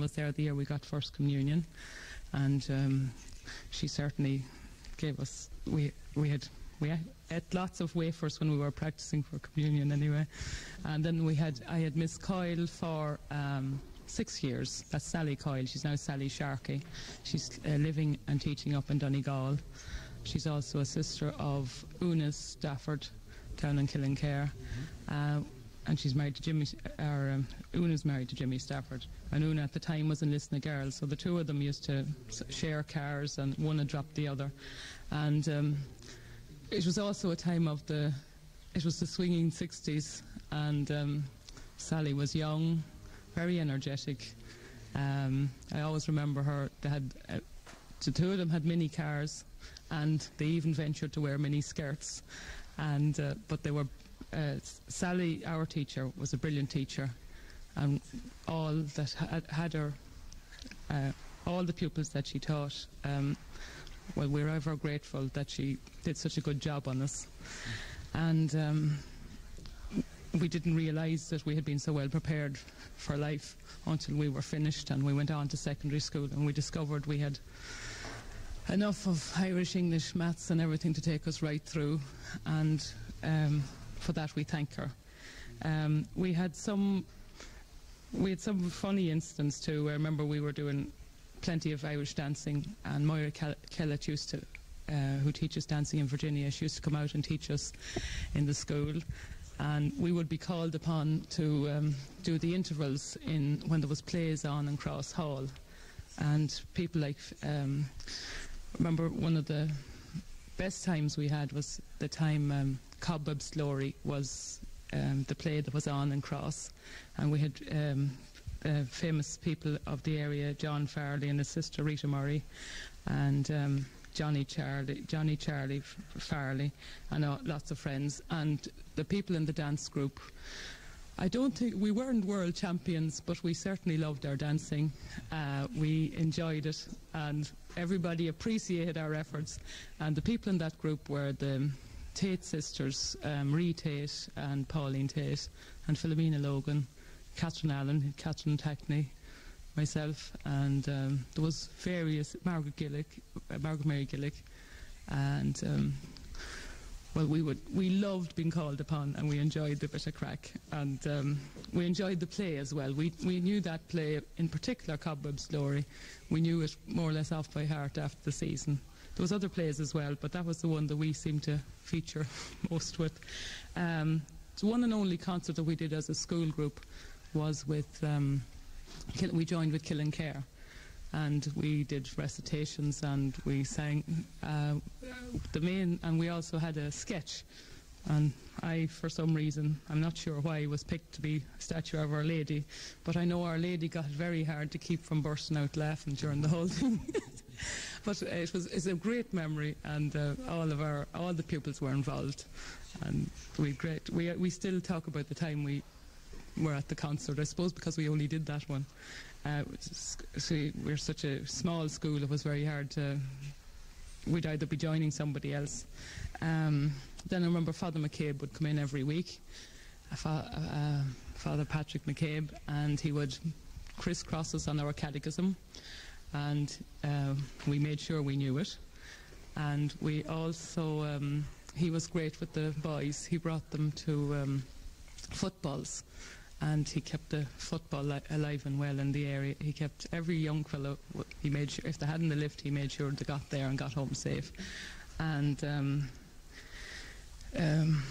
was there the year we got First Communion, and um, she certainly gave us. We we had we ate lots of wafers when we were practicing for communion anyway, and then we had I had Miss Coyle for. Um, six years. That's Sally Coyle. She's now Sally Sharkey. She's uh, living and teaching up in Donegal. She's also a sister of Una Stafford down in Killinkere. Uh, and she's married to Jimmy, or um, Una's married to Jimmy Stafford. And Una at the time was enlisting girls, so the two of them used to share cars and one had dropped the other. And um, it was also a time of the, it was the swinging 60s, and um, Sally was young, very energetic. Um, I always remember her, they had, uh, the two of them had mini cars, and they even ventured to wear mini skirts. And, uh, but they were uh, Sally, our teacher, was a brilliant teacher, and all that had, had her, uh, all the pupils that she taught, um, well, we're ever grateful that she did such a good job on us. And um, we didn't realise that we had been so well prepared for life until we were finished and we went on to secondary school and we discovered we had enough of Irish, English, maths, and everything to take us right through. And um, for that, we thank her. Um, we had some, we had some funny incidents too. I remember we were doing plenty of Irish dancing, and Moira Kel- Kellett used to, uh, who teaches dancing in Virginia, she used to come out and teach us in the school. And we would be called upon to um, do the intervals in when there was plays on in Cross Hall, and people like um, remember one of the best times we had was the time um, Cobweb's Glory was um, the play that was on in Cross, and we had um, uh, famous people of the area, John Farley and his sister Rita Murray, and um, Johnny Charlie, Johnny Charlie Farley, and uh, lots of friends, and the people in the dance group. I don't think we weren't world champions, but we certainly loved our dancing. Uh, we enjoyed it, and everybody appreciated our efforts. And the people in that group were the Tate sisters, um, Ree Tate and Pauline Tate, and Philomena Logan, Catherine Allen, Catherine Tackney, myself, and um, there was various Margaret Gillick, uh, Margaret Mary Gillick, and. Um, well, we would we loved being called upon, and we enjoyed the bit of crack, and um, we enjoyed the play as well. We we knew that play in particular, Cobweb's Glory. We knew it more or less off by heart after the season. There was other plays as well, but that was the one that we seemed to feature most with. Um, the one and only concert that we did as a school group was with um, we joined with Killinkere and we did recitations and we sang uh, the main and we also had a sketch. And I for some reason I'm not sure why was picked to be a statue of Our Lady but I know Our Lady got very hard to keep from bursting out laughing during the whole thing. But it was it's a great memory and uh, all of our all the pupils were involved. And we great we we still talk about the time we were at the concert I suppose because we only did that one uh, we're such a small school, it was very hard to. We'd either be joining somebody else. Um, then I remember Father McCabe would come in every week, uh, Father Patrick McCabe, and he would crisscross us on our catechism, and uh, we made sure we knew it. And we also, um, he was great with the boys. He brought them to um, footballs and he kept the football li- alive and well in the area. He kept every young fellow. He made sure if they hadn't the lift, he made sure they got there and got home safe. And um, um,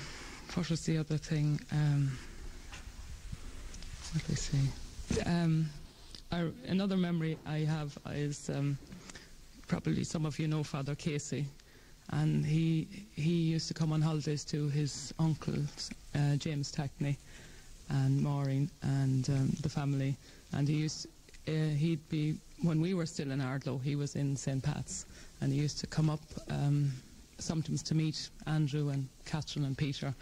what was the other thing? Um, what did I say? I, another memory I have is um, probably some of you know Father Casey. And he he used to come on holidays to his uncle uh, James Tackney, and Maureen and um, the family. And he used, uh, he'd be, when we were still in Ardlow, he was in St. Pat's. And he used to come up um, sometimes to meet Andrew and Catherine and Peter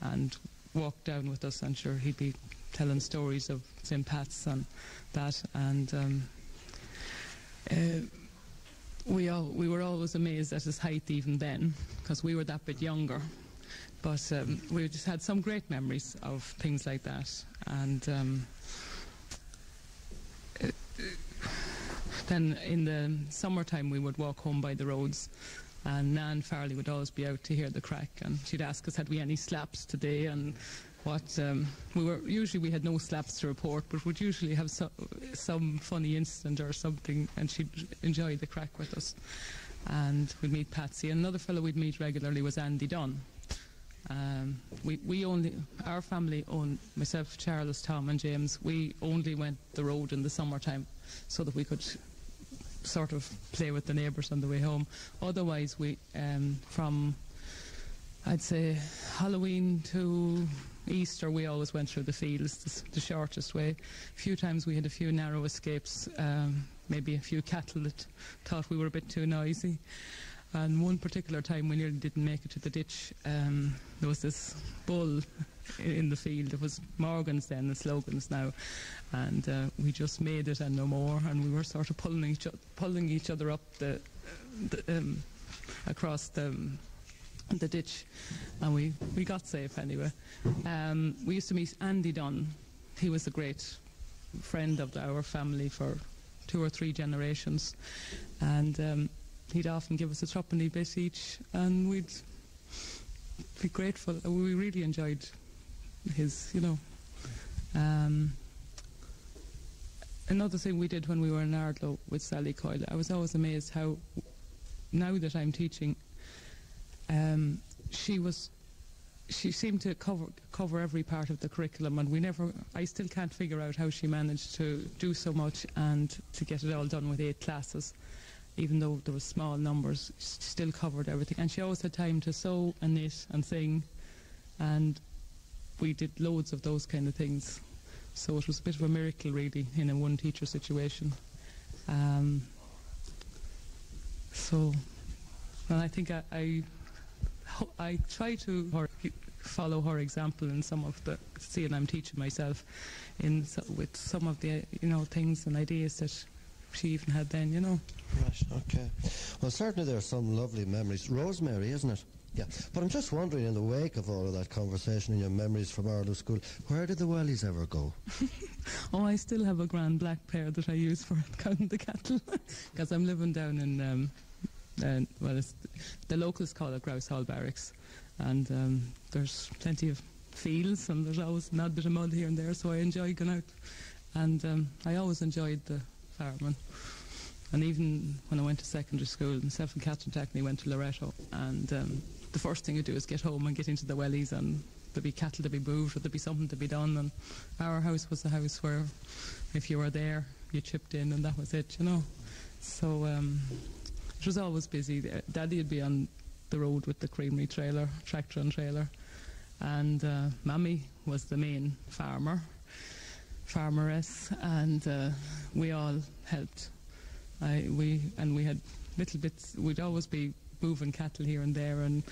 and walk down with us. I'm sure he'd be telling stories of St. Pat's and that. And um, uh, we, all, we were always amazed at his height even then, because we were that bit younger. But um, we just had some great memories of things like that. And um, uh, then in the summertime we would walk home by the roads and Nan Farley would always be out to hear the crack and she'd ask us had we any slaps today? And what um, we were usually we had no slaps to report but would usually have so, some funny incident or something and she'd enjoy the crack with us. And we'd meet Patsy. Another fellow we'd meet regularly was Andy Dunn um, we, we only, our family owned, myself, Charles, Tom and James, we only went the road in the summertime so that we could sort of play with the neighbours on the way home. Otherwise, we, um, from, I'd say, Halloween to Easter, we always went through the fields, the, the shortest way. A few times we had a few narrow escapes, um, maybe a few cattle that thought we were a bit too noisy. And one particular time we nearly didn't make it to the ditch. Um, there was this bull in the field. It was Morgan's then, the slogans now. And uh, we just made it and no more. And we were sort of pulling each, pulling each other up the, the um, across the, the ditch. And we, we got safe anyway. Um, we used to meet Andy Dunn. He was a great friend of our family for two or three generations. And um, he'd often give us a threepenny bit each, and we'd be grateful. We really enjoyed his, you know. Um, another thing we did when we were in Ardlow with Sally Coyle, I was always amazed how, now that I'm teaching, um, she was she seemed to cover cover every part of the curriculum and we never I still can't figure out how she managed to do so much and to get it all done with eight classes even though there were small numbers, she still covered everything. And she always had time to sew and knit and sing. And we did loads of those kind of things. So it was a bit of a miracle, really, in a one teacher situation. Um, so, well, I think I, I, I try to follow her example in some of the, seeing I'm teaching myself, in with some of the you know things and ideas that she even had then, you know. Right, okay. Well, certainly there are some lovely memories. Rosemary, isn't it? Yeah. But I'm just wondering, in the wake of all of that conversation and your memories from Ardlow School, where did the wellies ever go? oh, I still have a grand black pair that I use for counting the cattle because I'm living down in, um, uh, well, the locals call it Grouse Hall Barracks. And um, there's plenty of fields and there's always an odd bit of mud here and there, so I enjoy going out. And um, I always enjoyed the fireman. And even when I went to secondary school, myself and Catherine Tackney went to Loreto. and um, the first thing you do is get home and get into the wellies, and there'd be cattle to be moved, or there'd be something to be done. And our house was a house where, if you were there, you chipped in, and that was it, you know. So um, it was always busy. Daddy would be on the road with the creamery trailer, tractor and trailer, and uh, Mammy was the main farmer farmeress, and uh, we all helped. I, we and we had little bits. We'd always be moving cattle here and there and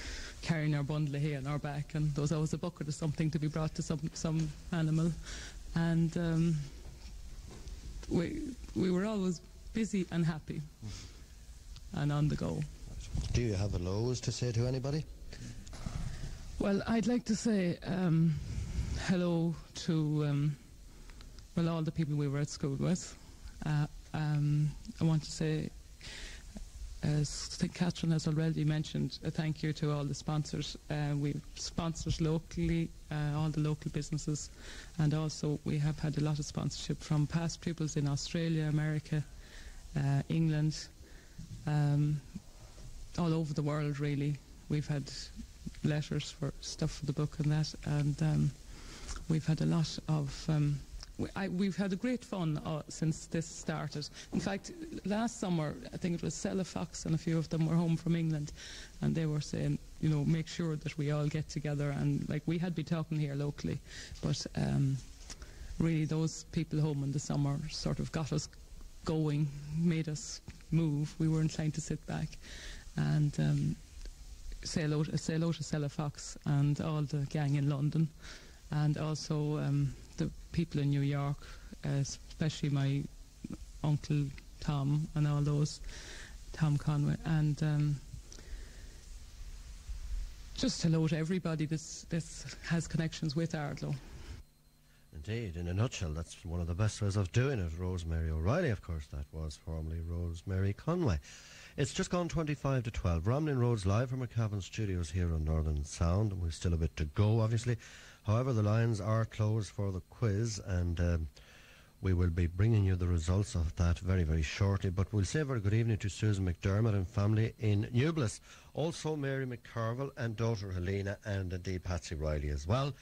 carrying our bundle of hay on our back, and there was always a bucket of something to be brought to some some animal, and um, we we were always busy and happy and on the go. Do you have a lows to say to anybody? Well, I'd like to say um, hello to. Um, well, all the people we were at school with. Uh, um, I want to say, as Catherine has already mentioned, a thank you to all the sponsors. Uh, we've sponsors locally, uh, all the local businesses, and also we have had a lot of sponsorship from past pupils in Australia, America, uh, England, um, all over the world really. We've had letters for stuff for the book and that, and um, we've had a lot of um, we, have had a great fun uh, since this started. In fact, last summer, I think it was Cella Fox and a few of them were home from England, and they were saying, you know, make sure that we all get together. And like we had been talking here locally, but um, really those people home in the summer sort of got us going, made us move. We were inclined to sit back and um, say, hello, say hello to Cella Fox and all the gang in London, and also. Um, the people in New York, uh, especially my uncle Tom and all those, Tom Conway, and um, just hello to everybody that this has connections with Ardlow. Indeed, in a nutshell, that's one of the best ways of doing it. Rosemary O'Reilly, of course, that was formerly Rosemary Conway. It's just gone 25 to 12. Ramlin Road's live from our Cavan studios here on Northern Sound, we've still a bit to go, obviously. However, the lines are closed for the quiz, and um, we will be bringing you the results of that very, very shortly. But we'll say a very good evening to Susan McDermott and family in Newbliss. Also, Mary McCarville and daughter Helena, and indeed Patsy Riley as well.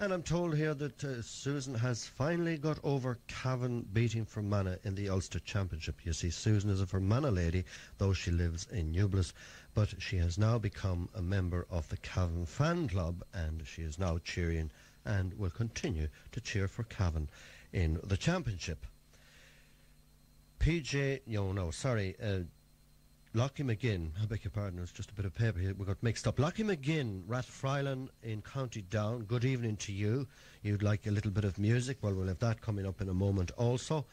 And I'm told here that uh, Susan has finally got over Cavan beating Fermanagh in the Ulster Championship. You see, Susan is a Fermanagh lady, though she lives in Newbliss, but she has now become a member of the Cavan fan club, and she is now cheering and will continue to cheer for Cavan in the championship. PJ, no, no, sorry, uh, Lockie McGinn, I beg your pardon, it's just a bit of paper here, we got mixed up. Lockie McGinn, Rathfriland in County Down, good evening to you. You'd like a little bit of music, well, we'll have that coming up in a moment also.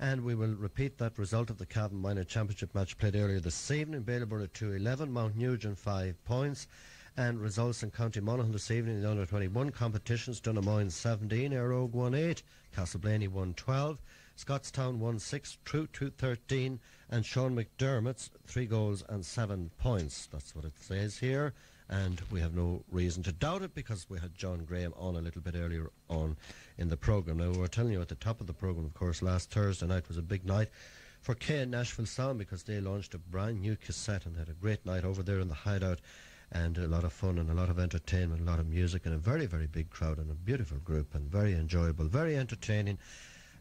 And we will repeat that result of the Cavan Minor Championship match played earlier this evening. Bailieborough 2-11, Mount Nugent 5 points. And results in County Monaghan this evening in the under 21 competitions. Donaghmoyne 17, Éire Óg 1 8, Castleblayney 1 12, Scottstown 1 6, Truagh 2 13, and Sean McDermott's three goals and seven points. That's what it says here. And we have no reason to doubt it because we had John Graham on a little bit earlier on in the programme. Now, we were telling you at the top of the programme, of course, last Thursday night was a big night for K and Nashville Sound because they launched a brand new cassette and had a great night over there in the hideout and a lot of fun and a lot of entertainment, a lot of music, and a very, very big crowd and a beautiful group and very enjoyable, very entertaining.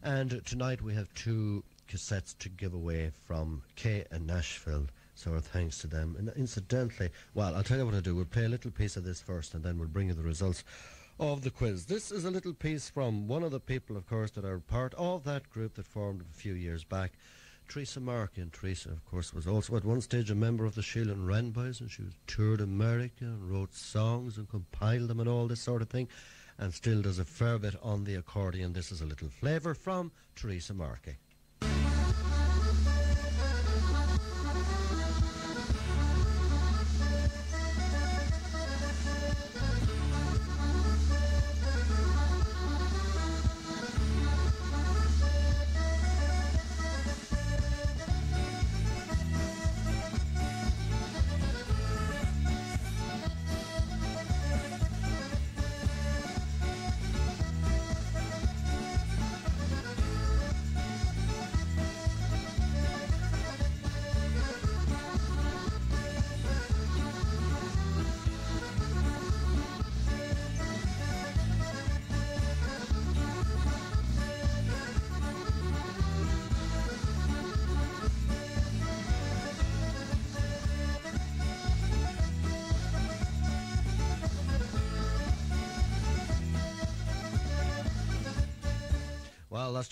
And tonight we have two cassettes to give away from K and Nashville. So our thanks to them. And incidentally, well, I'll tell you what I'll do. We'll play a little piece of this first and then we'll bring you the results of the quiz. This is a little piece from one of the people, of course, that are part of that group that formed a few years back. Teresa Mark and Teresa, of course, was also at one stage a member of the Sheila and Wren Boys, and she was toured America and wrote songs and compiled them and all this sort of thing, and still does a fair bit on the accordion. This is a little flavour from Teresa Markey.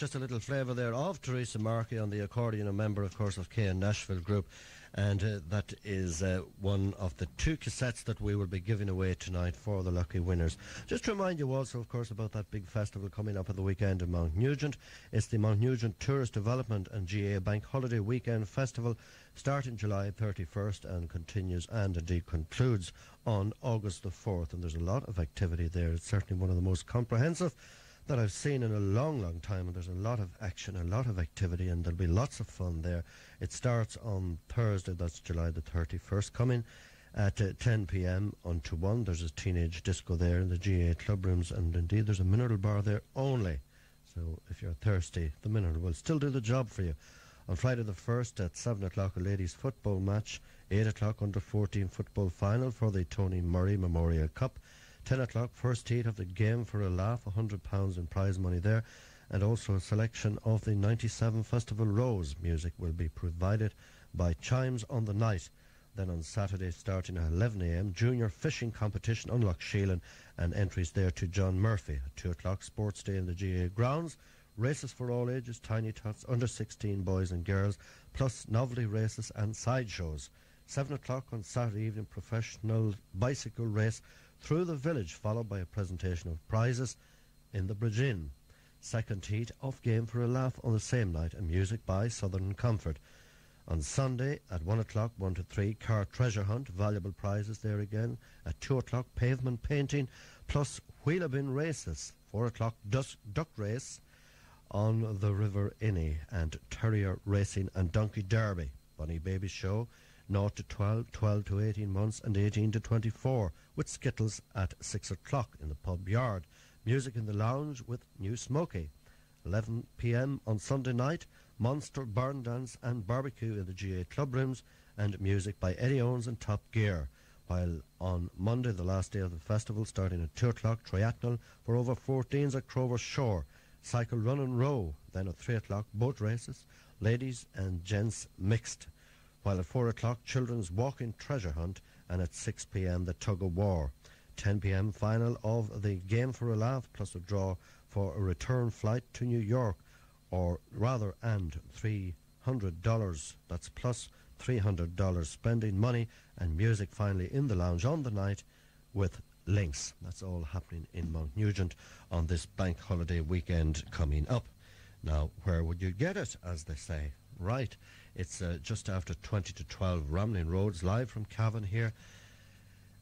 Just a little flavour there of Teresa Markey on the accordion, a member, of course, of K and Nashville Group. And uh, that is uh, one of the two cassettes that we will be giving away tonight for the lucky winners. Just to remind you also, of course, about that big festival coming up at the weekend in Mount Nugent. It's the Mount Nugent Tourist Development and GAA Bank Holiday Weekend Festival, starting July 31st and continues and indeed concludes on August the 4th. And there's a lot of activity there. It's certainly one of the most comprehensive that I've seen in a long, long time. And there's a lot of action, a lot of activity, and there'll be lots of fun there. It starts on Thursday, that's July the 31st, coming at uh, 10 p.m. unto 1. There's a teenage disco there in the GAA club rooms, and indeed there's a mineral bar there only. So if you're thirsty, the mineral will still do the job for you. On Friday the 1st at 7 o'clock, a ladies' football match. 8 o'clock, under 14 football final for the Tony Murray Memorial Cup. 10 o'clock, first heat of the game for a laugh, £100 in prize money there. And also a selection of the 97 Festival Rose music will be provided by Chimes on the Night. Then on Saturday, starting at 11am, junior fishing competition on Lough Sheelin and entries there to John Murphy. At 2 o'clock, sports day in the GAA grounds. Races for all ages, tiny tots, under 16 boys and girls, plus novelty races and sideshows. 7 o'clock on Saturday evening, professional bicycle race through the village, followed by a presentation of prizes in the Bridge Inn. Second heat off Game for a Laugh on the same night, and music by Southern Comfort. On Sunday at 1 o'clock, 1 to 3, car treasure hunt, valuable prizes there again. At 2 o'clock, pavement painting, plus wheel bin races 4 o'clock, dusk, duck race on the River Inny and Terrier Racing and Donkey Derby. Bunny Baby Show 0 to 12, 12 to 18 months and 18 to 24 with Skittles at 6 o'clock in the pub yard. Music in the lounge with New Smoky. 11 p.m. on Sunday night, Monster Barn Dance and Barbecue in the GAA club rooms and music by Eddie Owens and Top Gear. While on Monday, the last day of the festival, starting at 2 o'clock, triathlon for over 14s at Crover Shore. Cycle run and row, then at 3 o'clock, boat races, ladies and gents mixed. While at 4 o'clock, children's walking treasure hunt, and at 6 p.m., the tug of war. 10 p.m., final of the Game for a Laugh, plus a draw for a return flight to New York, or rather, and $300. That's plus $300 spending money and music finally in the lounge on the night with links. That's all happening in Mount Nugent on this bank holiday weekend coming up. Now, where would you get it, as they say? Right, it's uh, just after 20 to 12 Ramling Roads, live from Cavan here.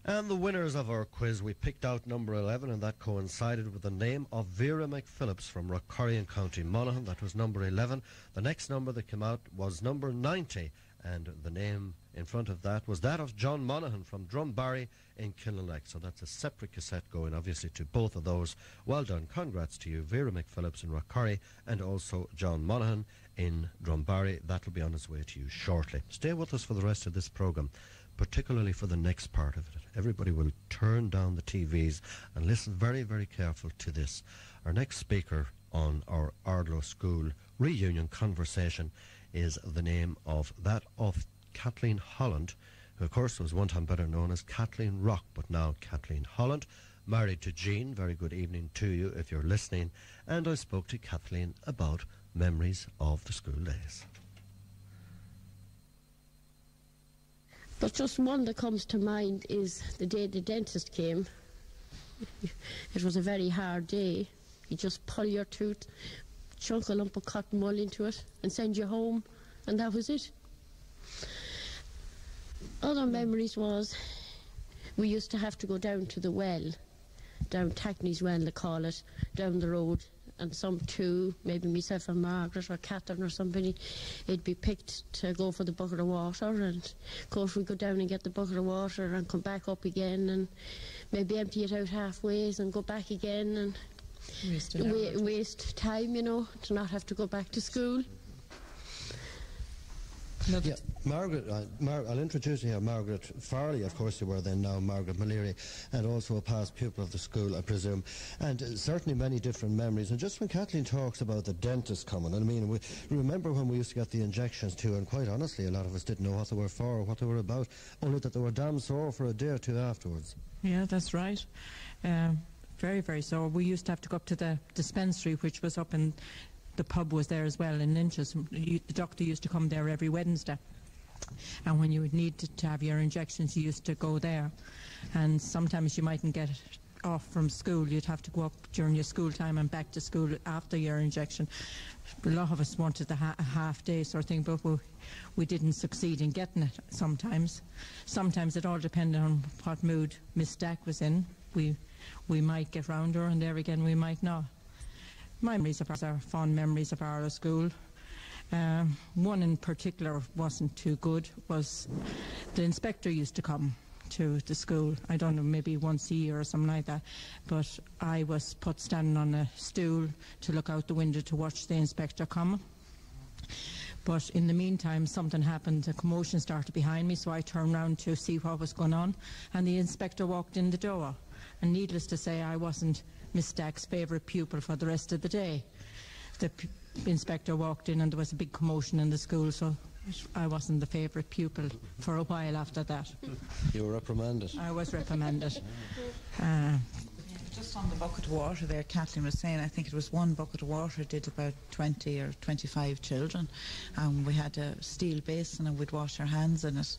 And the winners of our quiz, we picked out number 11, and that coincided with the name of Vera McPhillips from Rockcorry County Monaghan. That was number 11. The next number that came out was number 90, and the name in front of that was that of John Monaghan from Drumbarry in Kilnaleck. So that's a separate cassette going, obviously, to both of those. Well done. Congrats to you, Vera McPhillips in Rockcorry, and also John Monaghan in Drumbarry. That'll be on its way to you shortly. Stay with us for the rest of this programme, particularly for the next part of it. Everybody will turn down the TVs and listen very, very careful to this. Our next speaker on our Ardlow School reunion conversation is the name of that of Kathleen Holland, who of course was one time better known as Kathleen Rock, but now Kathleen Holland, married to Jean. Very good evening to you if you're listening. And I spoke to Kathleen about memories of the school days. But just one that comes to mind is the day the dentist came. It was a very hard day. You just pull your tooth, chunk a lump of cotton wool into it, and send you home, and that was it. Other memories was we used to have to go down to the well, down Tackney's well they call it, down the road, and some two, maybe myself and Margaret or Catherine or somebody, it'd be picked to go for the bucket of water, and of course we'd go down and get the bucket of water and come back up again, and maybe empty it out halfway and go back again, and Waste wa- waste time, you know, to not have to go back to school. Yeah, Margaret, uh, Mar- I'll introduce you here, Margaret Farrelly, of course you were then, now Margaret Mulleary, and also a past pupil of the school, I presume, and uh, certainly many different memories. And just when Kathleen talks about the dentist coming, I mean, we remember when we used to get the injections too, and quite honestly, a lot of us didn't know what they were for or what they were about, only that they were damn sore for a day or two afterwards. Yeah, that's right. Um, very, very sore. We used to have to go up to the dispensary, which was up in the pub was there as well in Lynch's. The doctor used to come there every Wednesday. And when you would need to, to have your injections, you used to go there. And sometimes you mightn't get off from school. You'd have to go up during your school time and back to school after your injection. A lot of us wanted the ha- half day sort of thing, but we, we didn't succeed in getting it sometimes. Sometimes it all depended on what mood Miss Stack was in. We, we might get round her, and there again we might not. My memories of ours are fond memories of our school. Um, one in particular wasn't too good. Was the inspector used to come to the school. I don't know, maybe once a year or something like that. But I was put standing on a stool to look out the window to watch the inspector come. But in the meantime, something happened. A commotion started behind me, so I turned round to see what was going on. And the inspector walked in the door. And needless to say, I wasn't Miss Stack's favourite pupil for the rest of the day. The p- inspector walked in, and there was a big commotion in the school, so I wasn't the favourite pupil for a while after that. You were reprimanded. I was reprimanded. Uh, Just on the bucket of water there, Kathleen was saying, I think it was one bucket of water did about 20 or 25 children. Um, we had a steel basin and we'd wash our hands in it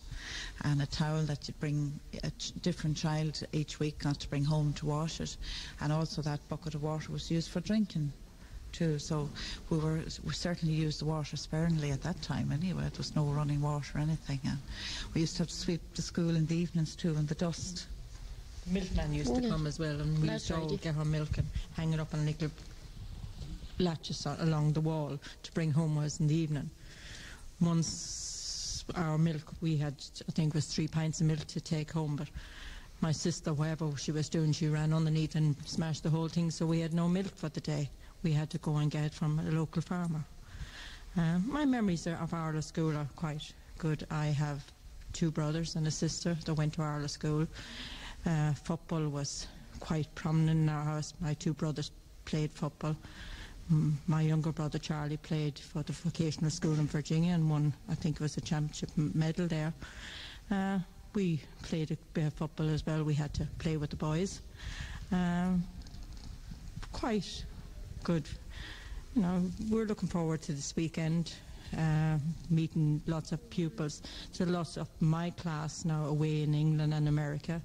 and a towel that you'd bring a ch- different child each week not to bring home to wash it. And also that bucket of water was used for drinking too. So we were we certainly used the water sparingly at that time anyway. There was no running water or anything. And we used to have to sweep the school in the evenings too in the dust. Milkman used to come as well, and we That's used to all get our milk and hang it up on little latches along the wall to bring home with us in the evening. Once our milk, we had, I think it was three pints of milk to take home, but my sister, whatever she was doing, she ran underneath and smashed the whole thing, so we had no milk for the day. We had to go and get it from a local farmer. Uh, my memories of Ardlow School are quite good. I have two brothers and a sister that went to Ardlow School. Uh, football was quite prominent in our house. My two brothers played football. Mm, My younger brother Charlie played for the vocational school in Virginia and won, I think it was a championship medal there. Uh, we played a bit of football as well. We had to play with the boys. Um, quite good. You know, we're looking forward to this weekend, uh, meeting lots of pupils. There's lots of my class now away in England and America.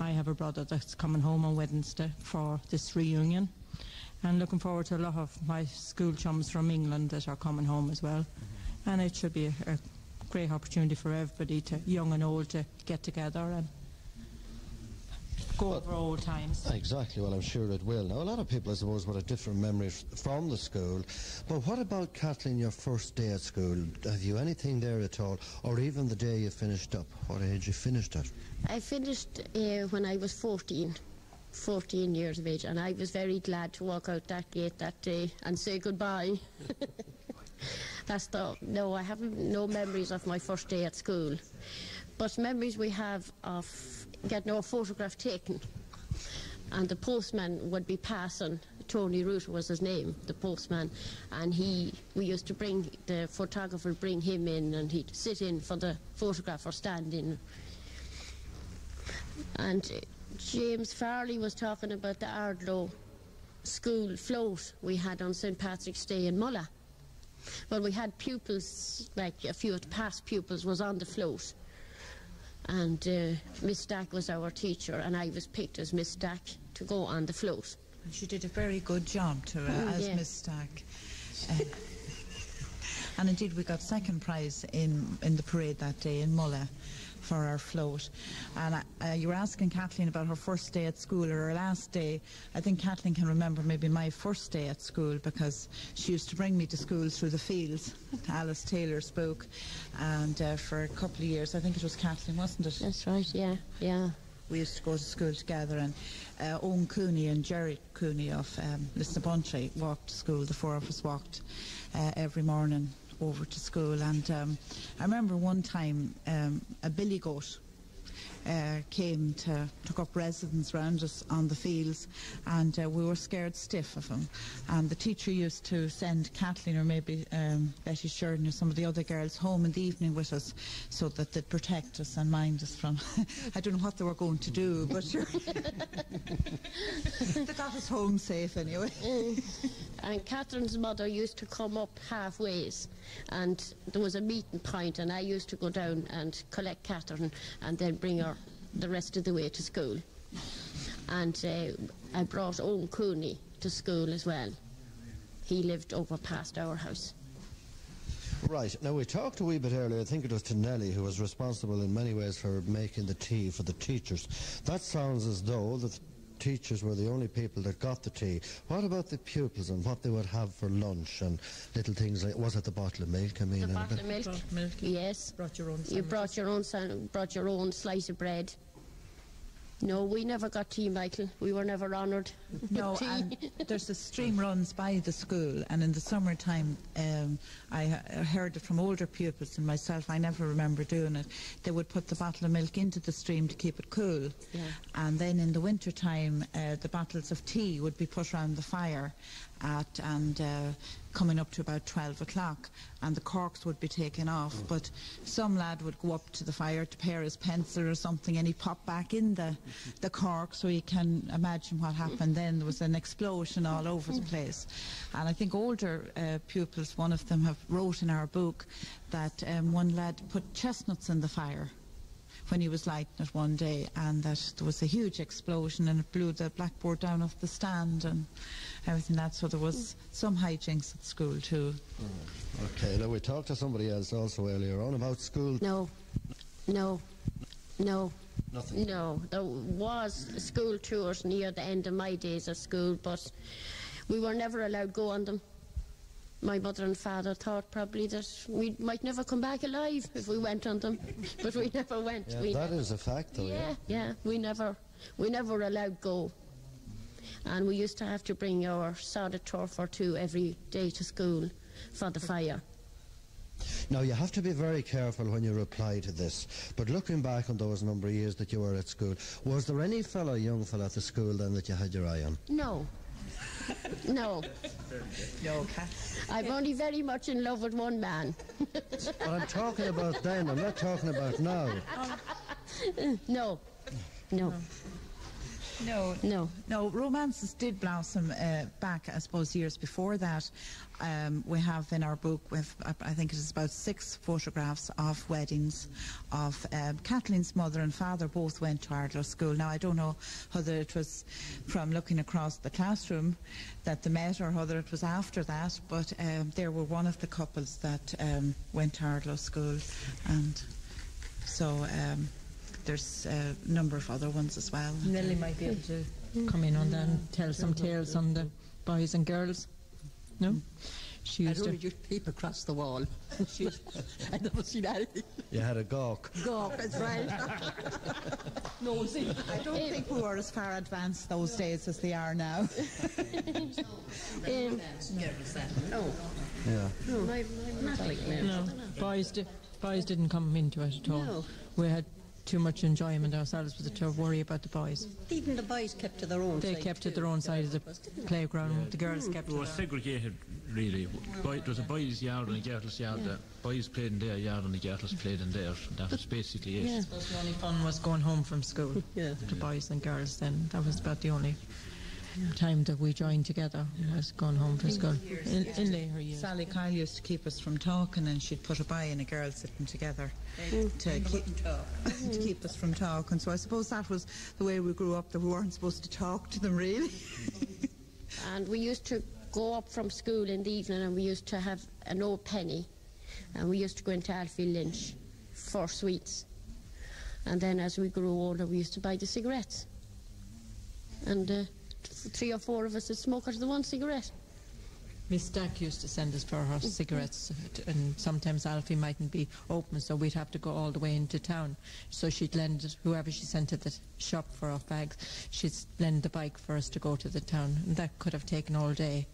I have a brother that's coming home on Wednesday for this reunion. And looking forward to a lot of my school chums from England that are coming home as well. And it should be a, a great opportunity for everybody, to young and old, to get together and go over old times. Exactly, well, I'm sure it will. Now, a lot of people, I suppose, would have different memories from the school. But what about, Kathleen, your first day at school? Have you anything there at all? Or even the day you finished up? What age you finished at? I finished uh, when I was 14, 14 years of age, and I was very glad to walk out that gate that day and say goodbye. That's the no. I have no memories of my first day at school, but memories we have of getting no photograph taken, and the postman would be passing. Tony Root was his name, the postman, and he. We used to bring the photographer, would bring him in, and he'd sit in for the photograph or stand in. And James Farrelly was talking about the Ardlow school float we had on St Patrick's Day in Mulla. Well, we had pupils, like a few of the past pupils was on the float. And uh, Miss Stack was our teacher, and I was picked as Miss Stack to go on the float. She did a very good job to uh, Mm, as yeah. Miss Stack. Uh, and indeed, we got second prize in in the parade that day in Mulla for our float. And uh, you were asking Kathleen about her first day at school or her last day. I think Kathleen can remember maybe my first day at school because she used to bring me to school through the fields. Alice Taylor spoke, and uh, for a couple of years, I think it was Kathleen, wasn't it? That's right, yeah, yeah. we used to go to school together and uh, Owen Cooney and Jerry Cooney of um, walked to school. The four of us walked uh, every morning over to school. And um, I remember one time um, a billy goat uh, came to took up residence round us on the fields and uh, we were scared stiff of him. And the teacher used to send Kathleen or maybe um, Betty Sheridan or some of the other girls home in the evening with us so that they'd protect us and mind us from I don't know what they were going to do but they got us home safe anyway. And Catherine's mother used to come up halfways, and there was a meeting point, and I used to go down and collect Catherine and then bring her the rest of the way to school. And uh, I brought Owen Cooney to school as well. He lived over past our house. Right. Now, we talked a wee bit earlier, I think it was to Nellie, who was responsible in many ways for making the tea for the teachers. That sounds as though the teachers were the only people that got the tea. What about the pupils and what they would have for lunch and little things like, was it the bottle of milk? I mean, The a bottle bit- of milk. Milk. Yes. Brought your own You brought your own san- brought your own slice of bread. No, we never got tea, Michael. We were never honoured. No, there's a stream runs by the school, and in the summertime, um, I heard it from older pupils and myself. I never remember doing it. They would put the bottle of milk into the stream to keep it cool, Yeah. and then in the winter time, uh, the bottles of tea would be put around the fire, at and uh, coming up to about 12 o'clock, and the corks would be taken off. But some lad would go up to the fire to pair his pencil or something, and he popped back in the the cork. So you can imagine what happened then. There was an explosion all over the place, and I think older uh, pupils, one of them, have wrote in our book that um, one lad put chestnuts in the fire when he was lighting it one day and that there was a huge explosion and it blew the blackboard down off the stand and everything that so there was some hijinks at school too mm-hmm. Okay, now we talked to somebody else also earlier on about school. No, no, no. Nothing. No, there was school tours near the end of my days at school, but we were never allowed to go on them. My mother and father thought probably that we might never come back alive if we went on them, but we never went. Yeah, we that is a fact, though. yeah, yeah, we never, we never allowed go. And we used to have to bring our sodded turf or two every day to school for the fire. Now, you have to be very careful when you reply to this. But looking back on those number of years that you were at school, was there any fellow, young fellow at the school then that you had your eye on? No. No, No, Cat. I'm only very much in love with one man. But I'm talking about then, I'm not talking about now. No, no, No, no. No, romances did blossom uh, back, I suppose, years before that. Um, we have in our book, we've, I think it is about six photographs of weddings of um, Kathleen's mother and father both went to Ardlow School. Now, I don't know whether it was from looking across the classroom that they met or whether it was after that, but um, they were one of the couples that um, went to Ardlow School. And so um, there's a number of other ones as well. Nellie might be able to come in on that and tell some tales on the boys and girls. No? She used I'd used to. only just peep across the wall. She's, I never seen anything. You had a gawk. Gawk, that's right. Nosy. I don't think we were as far advanced those days as they are now. Um, No. Yeah. Not like now. No, boys, di- boys didn't come into it at all. No. We had too much enjoyment ourselves with to worry about the boys. Even the boys kept to their own They side kept to their own side of the playground. The girls kept It to was their segregated, really. Boy, there was a boys' yard and a girls' yard. The boys played in their yard and the girls played in theirs. That was basically it. Yeah. suppose the only fun was going home from school. Yeah. The boys and girls then. That was about the only time that we joined together was going home from school. In, in later years. Sally Coyle used to keep us from talking and she'd put a by and a girl sitting together mm. to mm. keep, mm. to keep us from talking. So I suppose that was the way we grew up, that we weren't supposed to talk to them really. and we used to go up from school in the evening and we used to have an old penny and we used to go into Alfie Lynch for sweets. And then as we grew older, we used to buy the cigarettes. And uh, three or four of us would smoke out of the one cigarette. Miss Stack used to send us for her cigarettes, uh, and sometimes Alfie mightn't be open, so we'd have to go all the way into town. So she'd lend it, whoever she sent to the shop for our bags, she'd lend the bike for us to go to the town, and that could have taken all day.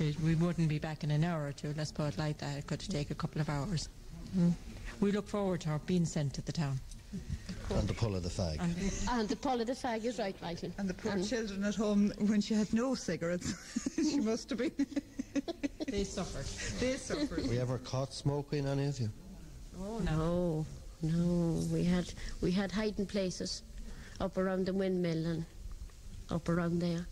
It- we wouldn't be back in an hour or two, let's put it like that. It could take a couple of hours. Mm. We look forward to her being sent to the town. And the pull of the fag. And the pull of the fag is right, Michael. And the poor children at home, when she had no cigarettes, she must have been. They suffered. they suffered. We ever caught smoking, any of you? Oh, no, no. We had we had hiding places up around the windmill and up around there.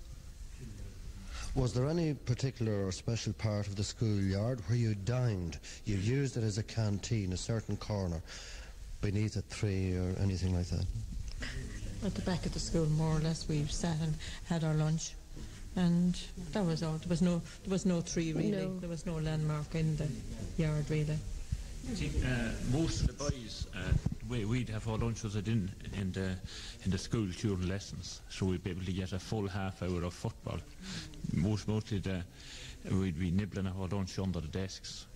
Was there any particular or special part of the schoolyard where you dined? You used it as a canteen, a certain corner, beneath a tree or anything like that? At the back of the school, more or less, we sat and had our lunch, and that was all. There was no, there was no tree really. No. There was no landmark in the yard really. See, uh, most of the boys, uh, we, we'd have our lunches at in, in the in the school during lessons, so we'd be able to get a full half hour of football. Most mostly the, we'd be nibbling at our lunch under the desks,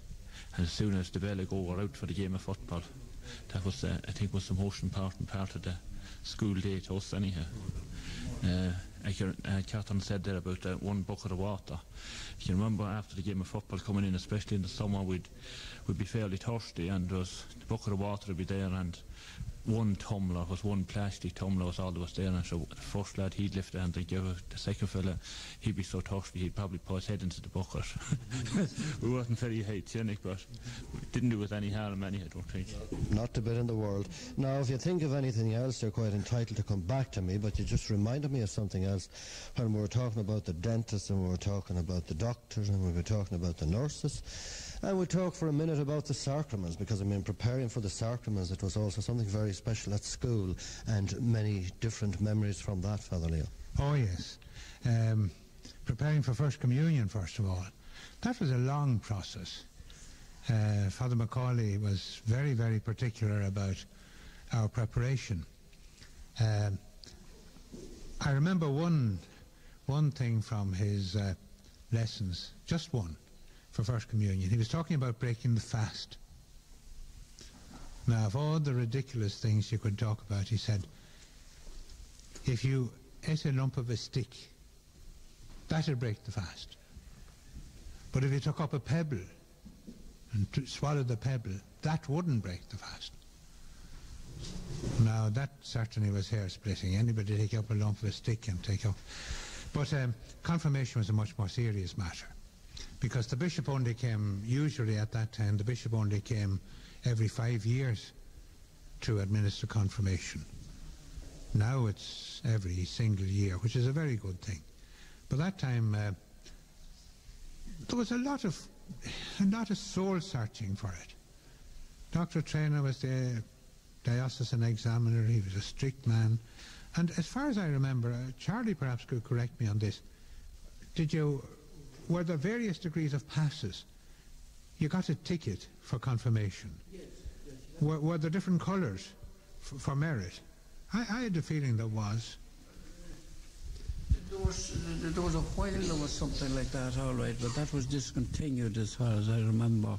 and as soon as the bell would go, we're out for the game of football. That was, uh, I think, was the most important part of the school day to us, anyhow. Uh, uh, Catherine said there about uh, one bucket of water. If You remember after the game of football coming in, especially in the summer, we'd we'd be fairly thirsty, and was the bucket of water would be there, and one tumbler was one plastic tumbler was all that was there, and so the first lad he'd lift it and they'd give it. The second fella, he'd be so thirsty he'd probably put his head into the bucket. we wasn't very hygienic, but didn't do us any harm, any, I don't think. Not a bit in the world. Now, if you think of anything else, you're quite entitled to come back to me, but you just reminded me of something else when we were talking about the dentists and we were talking about the doctors and we were talking about the nurses. And we talk for a minute about the sacraments because, I mean, preparing for the sacraments, it was also something very special at school and many different memories from that, Father Leo. Oh, yes. Um, preparing for First Communion, first of all. That was a long process. uh, Father Macaulay was very, very particular about our preparation. Um, I remember one, one thing from his uh, lessons, just one, for First Communion. He was talking about breaking the fast. Now, of all the ridiculous things you could talk about, he said, if you ate a lump of a stick, that'd break the fast. But if you took up a pebble and swallowed the pebble, that wouldn't break the fast. Now, that certainly was hair splitting. Anybody take up a lump of a stick and take up. But um, confirmation was a much more serious matter because the bishop only came, usually at that time, the bishop only came every five years to administer confirmation. Now it's every single year, which is a very good thing. But that time, uh, there was a lot of a lot of soul searching for it. Dr. Trainer was the diocesan examiner. He was a strict man. And as far as I remember, uh, Charlie perhaps could correct me on this. Did you, were there various degrees of passes? You got a ticket for confirmation. Yes. yes, yes. Were, were there different colours f- for merit? I, I had the feeling there was. There was, there was a while there was something like that, all right, but that was discontinued as far as I remember.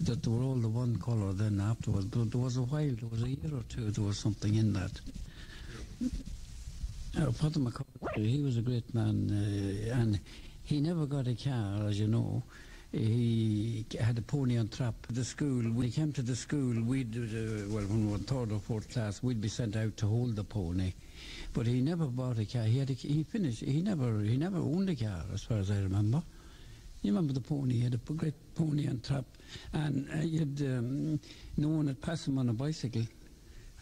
That they were all the one colour then afterwards. But there was a while, there was a year or two, there was something in that. Uh, Father McCarthy, he was a great man, uh, and he never got a car, as you know. He had a pony on trap. The school, when he came to the school, we'd, uh, well, when we were third or fourth class, we'd be sent out to hold the pony. But he never bought a car. He had a, he finished. He never he never owned a car, as far as I remember. You remember the pony? He had a great pony on trap. and uh, you had um, no one had passed him on a bicycle.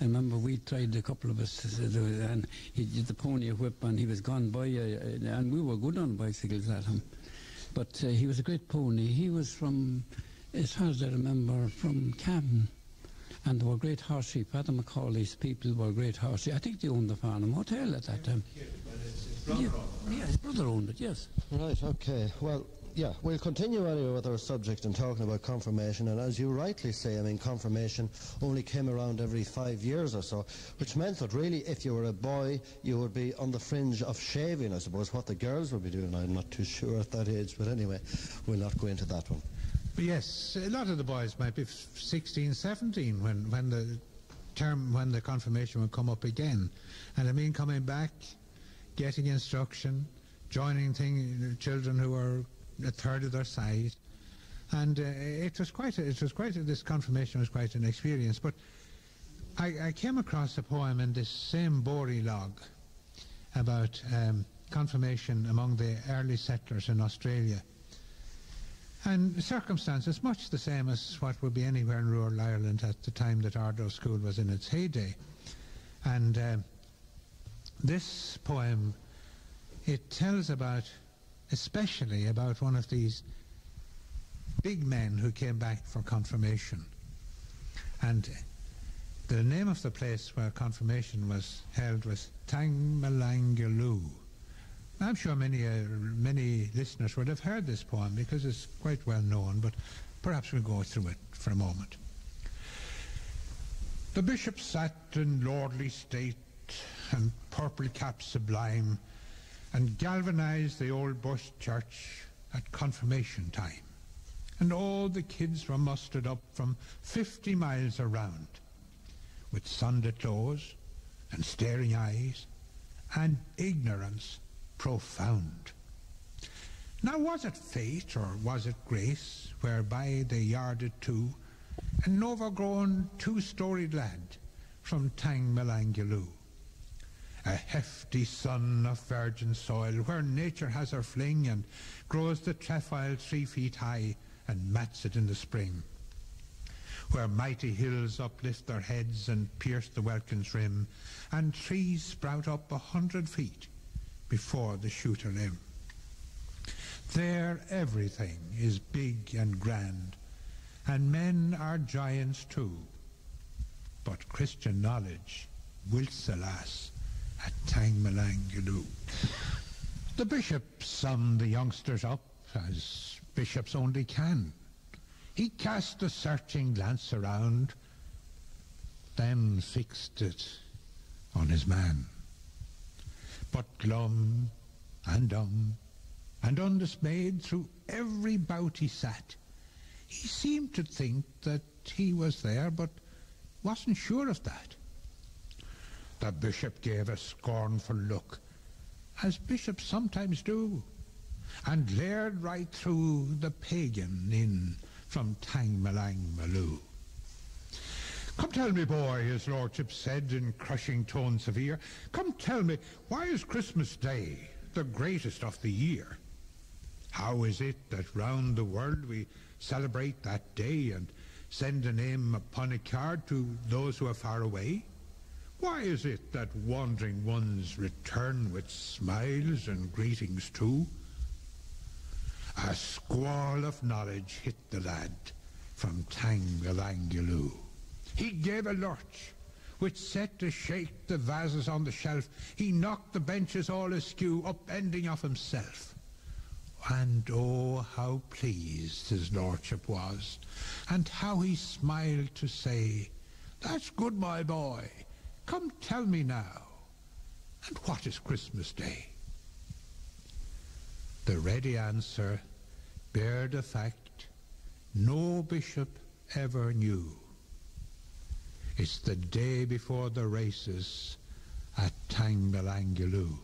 I remember we tried a couple of us, and he did the pony whip, and he was gone by, uh, and we were good on bicycles at him. But uh, he was a great pony. He was from, as far as I remember, from Cavan and they were great horse sheep. Adam Macaulay's people were great horse sheep. I think they owned the Farnham Hotel at that time. Yeah, yeah, his brother owned it, yes. Right, okay. Well, yeah, we'll continue anyway with our subject and talking about confirmation. And as you rightly say, I mean, confirmation only came around every five years or so, which meant that really, if you were a boy, you would be on the fringe of shaving, I suppose, what the girls would be doing. I'm not too sure at that age, but anyway, we'll not go into that one. But yes, a lot of the boys might be 16, 17 when, when the term, when the confirmation would come up again. And I mean, coming back, getting instruction, joining thing, children who were a third of their size. And uh, it was quite, a, it was quite, a, this confirmation was quite an experience. But I, I came across a poem in this same Bory log about um, confirmation among the early settlers in Australia. And circumstances much the same as what would be anywhere in rural Ireland at the time that Ardlow School was in its heyday. And uh, this poem, it tells about, especially about one of these big men who came back for confirmation. And the name of the place where confirmation was held was Tangmalangaloo. I'm sure many uh, many listeners would have heard this poem because it's quite well known, but perhaps we'll go through it for a moment. The bishop sat in lordly state and purple cap sublime and galvanized the old bush church at confirmation time. And all the kids were mustered up from 50 miles around with Sunday clothes and staring eyes and ignorance profound. Now, was it fate or was it grace whereby they yarded to an overgrown two-storied lad from Tangmalangaloo? A hefty son of virgin soil where nature has her fling and grows the trefoil three feet high and mats it in the spring. Where mighty hills uplift their heads and pierce the welkin's rim and trees sprout up a hundred feet before the shooter limb. There everything is big and grand, and men are giants too. But Christian knowledge wilts alas at Tangmalangaloo. The bishop summed the youngsters up as bishops only can. He cast a searching glance around, then fixed it on his man. But glum and dumb and undismayed through every bout he sat, he seemed to think that he was there, but wasn't sure of that. The bishop gave a scornful look, as bishops sometimes do, and glared right through the pagan in from Tangmalangaloo. Come tell me, boy, his lordship said in crushing tones severe, come tell me, why is Christmas Day the greatest of the year? How is it that round the world we celebrate that day and send a name upon a card to those who are far away? Why is it that wandering ones return with smiles and greetings too? A squall of knowledge hit the lad from Tangmalangaloo. He gave a lurch, which set to shake the vases on the shelf. He knocked the benches all askew, upending of himself. And oh, how pleased his lordship was, and how he smiled to say, That's good, my boy. Come tell me now. And what is Christmas Day? The ready answer bared a fact no bishop ever knew. It's the day before the races at Tangmalangaloo.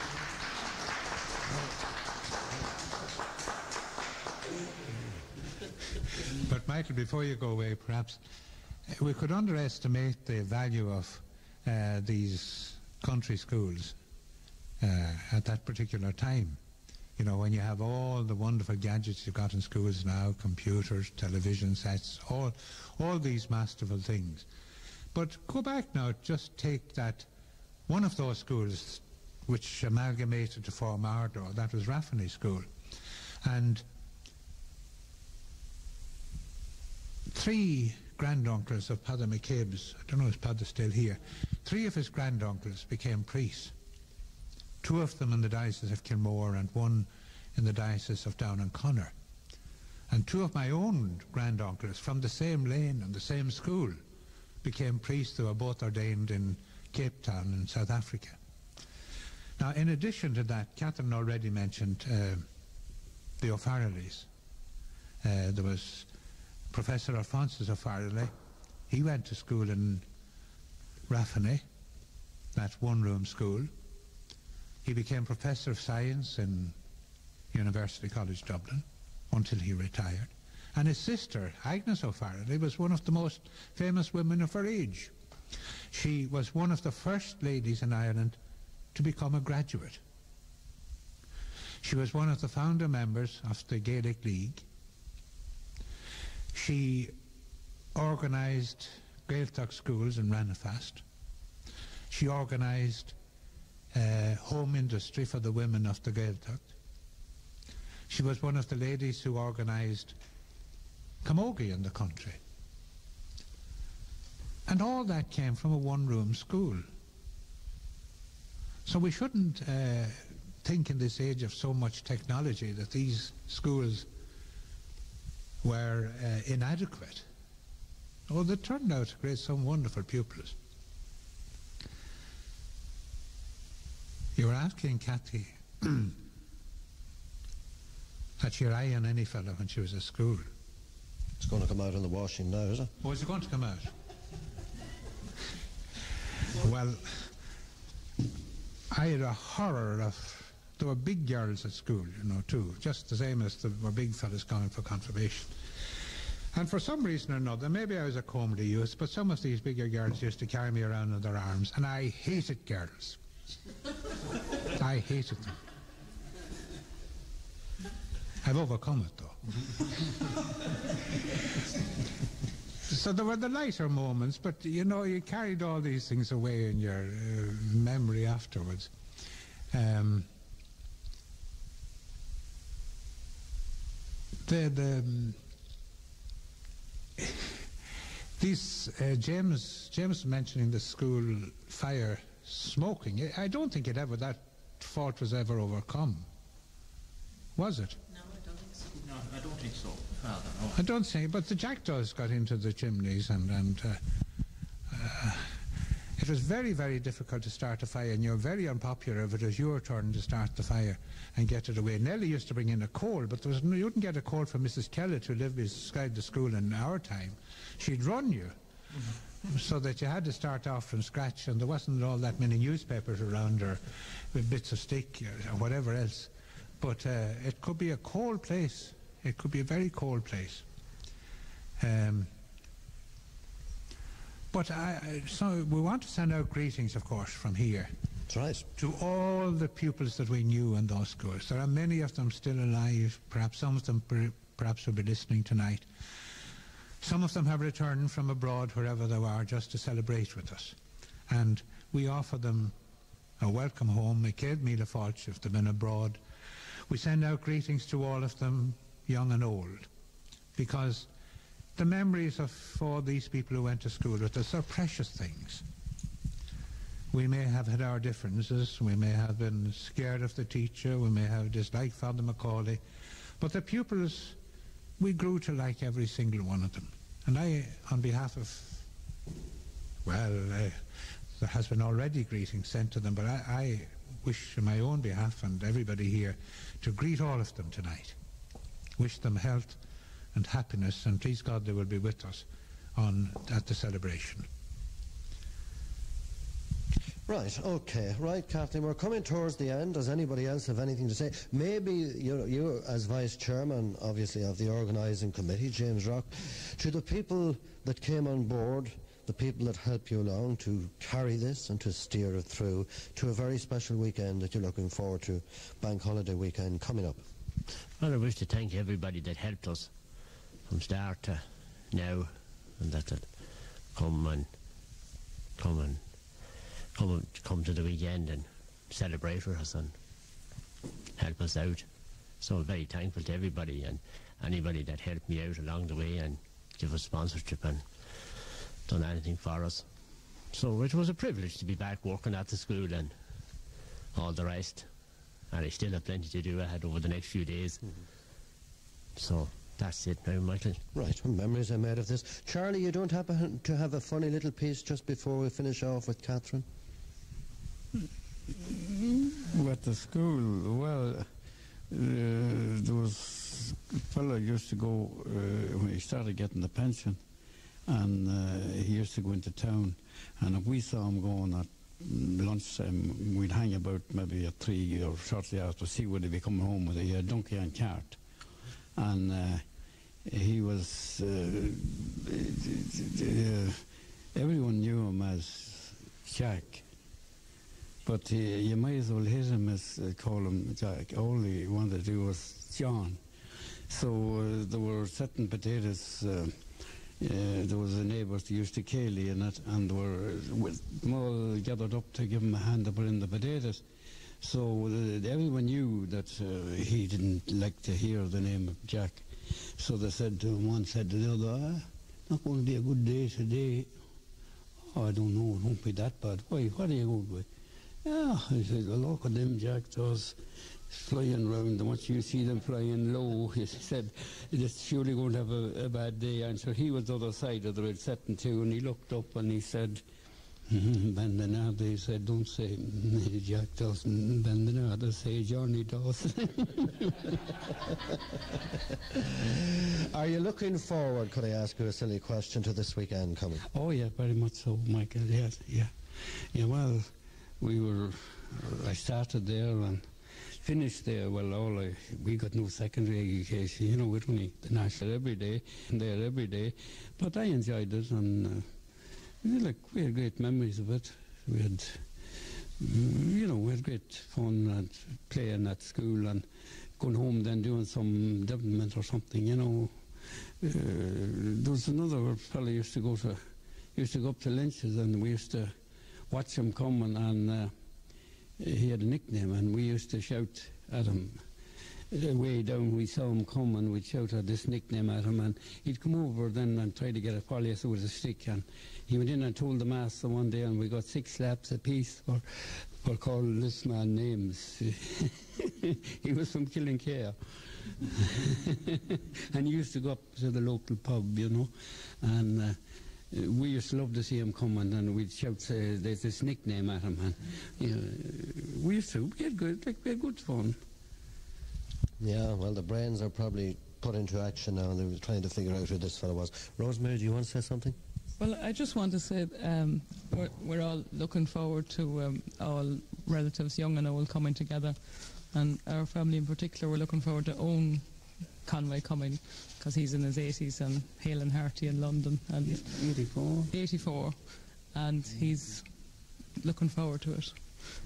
Michael, before you go away, perhaps uh, we could underestimate the value of uh, these country schools uh, at that particular time. You know, when you have all the wonderful gadgets you've got in schools now, computers, television sets, all, all these masterful things. But go back now, just take that, one of those schools which amalgamated to form Ardlow, that was Raffiney School. And three granduncles of Padda McCabe's, I don't know if Padda's still here, three of his granduncles became priests two of them in the Diocese of Kilmore and one in the Diocese of Down and Connor. And two of my own granduncles from the same lane and the same school became priests who were both ordained in Cape Town in South Africa. Now, in addition to that, Catherine already mentioned uh, the O'Farrellys. Uh, there was Professor Alphonsus O'Farrelly. He went to school in Raffiney, that one-room school. He became Professor of Science in University College Dublin until he retired. And his sister, Agnes O'Farrelly, was one of the most famous women of her age. She was one of the first ladies in Ireland to become a graduate. She was one of the founder members of the Gaelic League. She organised Gaeltacht schools in Ranafast. She organised uh, home industry for the women of the Gaeltacht. She was one of the ladies who organised camogie in the country. And all that came from a one-room school. So we shouldn't uh, think in this age of so much technology that these schools were uh, inadequate. Oh, they turned out to create some wonderful pupils. You were asking Kathy had she her eye on any fellow when she was at school. It's going to come out in the washing now, is it? Oh, is it going to come out? well, I had a horror of. There were big girls at school, you know, too, just the same as there were big fellas going for confirmation. And for some reason or another, maybe I was a comedy youth, but some of these bigger girls used to carry me around in their arms, and I hated girls. I hated them. I've overcome it, though. so there were the lighter moments, but you know, you carried all these things away in your uh, memory afterwards. Um, the the um, these uh, James James mentioning the school fire smoking. I don't think it ever that fault was ever overcome. Was it? No, I don't think so. No, I don't think so, Father. No. I don't think, but the jackdaws got into the chimneys and, and uh, uh, it was very, very difficult to start a fire and you're very unpopular if it was your turn to start the fire and get it away. Nellie used to bring in a coal, but there was no, you wouldn't get a coal from Mrs. Kellett who lived beside the school in our time. She'd run you. So that you had to start off from scratch and there wasn't all that many newspapers around or with bits of stick or whatever else. But uh, it could be a cold place. It could be a very cold place. Um, but I, so we want to send out greetings, of course, from here That's right. to all the pupils that we knew in those schools. There are many of them still alive. Perhaps some of them per- perhaps will be listening tonight. Some of them have returned from abroad, wherever they are, just to celebrate with us. And we offer them a welcome home, a Céad Míle Fáilte if they've been abroad. We send out greetings to all of them, young and old, because the memories of all these people who went to school with us are precious things. We may have had our differences, we may have been scared of the teacher, we may have disliked Father Macaulay, but the pupils, we grew to like every single one of them. And I, on behalf of, well, uh, there has been already greetings sent to them, but I, I wish on my own behalf and everybody here to greet all of them tonight. Wish them health and happiness, and please God they will be with us on at the celebration. Right, okay. Right, Kathleen, we're coming towards the end. Does anybody else have anything to say? Maybe you, you as Vice Chairman, obviously, of the organising committee, James Rock, to the people that came on board, the people that helped you along to carry this and to steer it through to a very special weekend that you're looking forward to, Bank Holiday weekend coming up. Well, I wish to thank everybody that helped us from start to now, and that that come and come and come and come to the weekend and celebrate with us and help us out. So I'm very thankful to everybody and anybody that helped me out along the way and give us sponsorship and done anything for us. So it was a privilege to be back working at the school and all the rest. And I still have plenty to do ahead over the next few days. Mm-hmm. So that's it now, Michael. Right, what memories I made of this. Charlie, you don't happen to have a funny little piece just before we finish off with Catherine? At the school, well, uh, there was a fellow used to go uh, when he started getting the pension, and uh, he used to go into town, and if we saw him going at lunchtime, we'd hang about maybe at three or shortly after, see would he be coming home with a donkey and cart, and uh, he was. Uh, uh, everyone knew him as Jack. But uh, you might as well hit him as uh, call him Jack. All he wanted to do was John. So uh, there were certain potatoes. Uh, uh, there was a neighbour that used to céilí and that, and were all gathered up to give him a hand to put in the potatoes. So everyone knew that he didn't like to hear the name of Jack. So they said to him, one said to the other, ah, not going to be a good day today. Oh, I don't know, it won't be that bad. Why, what are you going with? Yeah, he said, well, look at them jackdaws flying round, and once you see them flying low, he said, it's surely going to have a, a bad day. And so he was the other side of the red setting too, and he looked up and he said, He said, don't say Jack Dawson, Bandinada, say Johnny Dawson. Are you looking forward, could I ask you a silly question, to this weekend coming? Oh yeah, very much so, Michael. Yes, yeah, yeah. Well, we were. I started there and finished there. Well, all I, we got no secondary education. You know, we're only the national every day, there every day. But I enjoyed it, and uh, we had, great memories of it. We had. mm, You know, we had great fun and playing at school and going home then doing some development or something, you know. Uh, there was another fellow used to go to used to go up to Lynch's and we used to watch him coming and uh, he had a nickname and we used to shout at him Uh, way down we saw him come and we'd shout out this nickname at him and he'd come over then and try to get a polyester with a stick and he went in and told the master one day and we got six slaps apiece for for calling this man names. he was from Killinkere. and he used to go up to the local pub, you know, and uh, we used to love to see him coming and then we'd shout uh, there's this nickname at him and you know, we used to we had good like, we had good fun Yeah, well, the brains are probably put into action now, and they're trying to figure out who this fellow was. Rosemarie, do you want to say something? Well, I just want to say um, we're, we're all looking forward to um, all relatives, young and old, coming together. And our family in particular, we're looking forward to Owen Conway coming because he's in his 80s and hale and hearty in London. And 84 84. And he's looking forward to it.